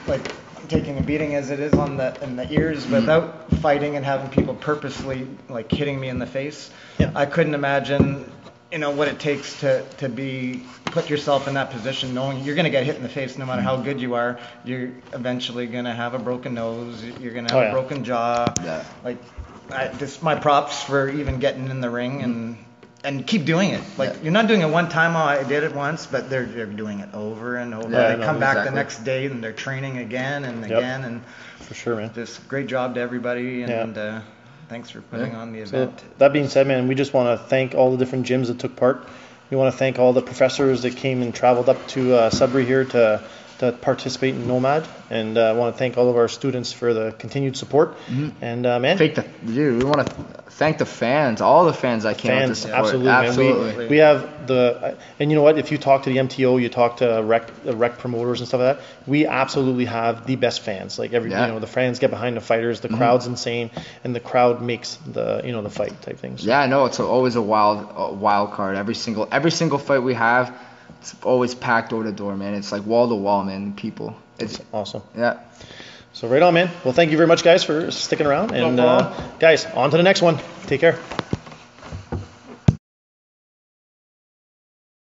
[SPEAKER 4] like I'm taking a beating as it is on the in the ears,
[SPEAKER 3] Mm-hmm.
[SPEAKER 4] without fighting and having people purposely like hitting me in the face.
[SPEAKER 2] Yeah.
[SPEAKER 4] I couldn't imagine, you know, what it takes to to be put yourself in that position, knowing you're gonna get hit in the face no matter how good you are. You're eventually gonna have a broken nose. You're gonna have
[SPEAKER 2] Oh,
[SPEAKER 4] a broken jaw.
[SPEAKER 3] Yeah.
[SPEAKER 4] Like, I, just my props for even getting in the ring and and keep doing it. Like
[SPEAKER 3] Yeah.
[SPEAKER 4] you're not doing it one time. Oh, I did it once, but they're they're doing it over and over.
[SPEAKER 2] Yeah,
[SPEAKER 4] they
[SPEAKER 2] no,
[SPEAKER 4] come back the next day and they're training again and
[SPEAKER 2] Yep.
[SPEAKER 4] again and
[SPEAKER 2] For sure, man.
[SPEAKER 4] just great job to everybody and
[SPEAKER 2] Yeah.
[SPEAKER 4] uh, thanks for putting on the
[SPEAKER 2] So
[SPEAKER 4] event.
[SPEAKER 2] that being said, man, we just want to thank all the different gyms that took part. We want to thank all the professors that came and traveled up to uh, Sudbury here to participate in Nomad, and uh, I want to thank all of our students for the continued support. And uh, man,
[SPEAKER 3] the dude. We want to thank the fans, all the fans that came out to
[SPEAKER 2] fans,
[SPEAKER 3] support.
[SPEAKER 2] absolutely, man.
[SPEAKER 3] Absolutely.
[SPEAKER 2] We, we have the, and you know what? If you talk to the MTO, you talk to rec, the rec promoters and stuff like that. We absolutely have the best fans. Like every,
[SPEAKER 3] Yeah. Mm-hmm.
[SPEAKER 2] you know, the fans get behind the fighters. The crowd's insane, and the crowd makes the, you know, the fight type things.
[SPEAKER 3] Yeah, no, it's always a wild, a wild card. Every single, every single fight we have, it's always packed door to door, man. It's like wall to wall, man. People. It's
[SPEAKER 2] Awesome.
[SPEAKER 3] yeah.
[SPEAKER 2] So right on, man. Well, thank you very much, guys, for sticking around. And uh, guys, on to the next one. Take care.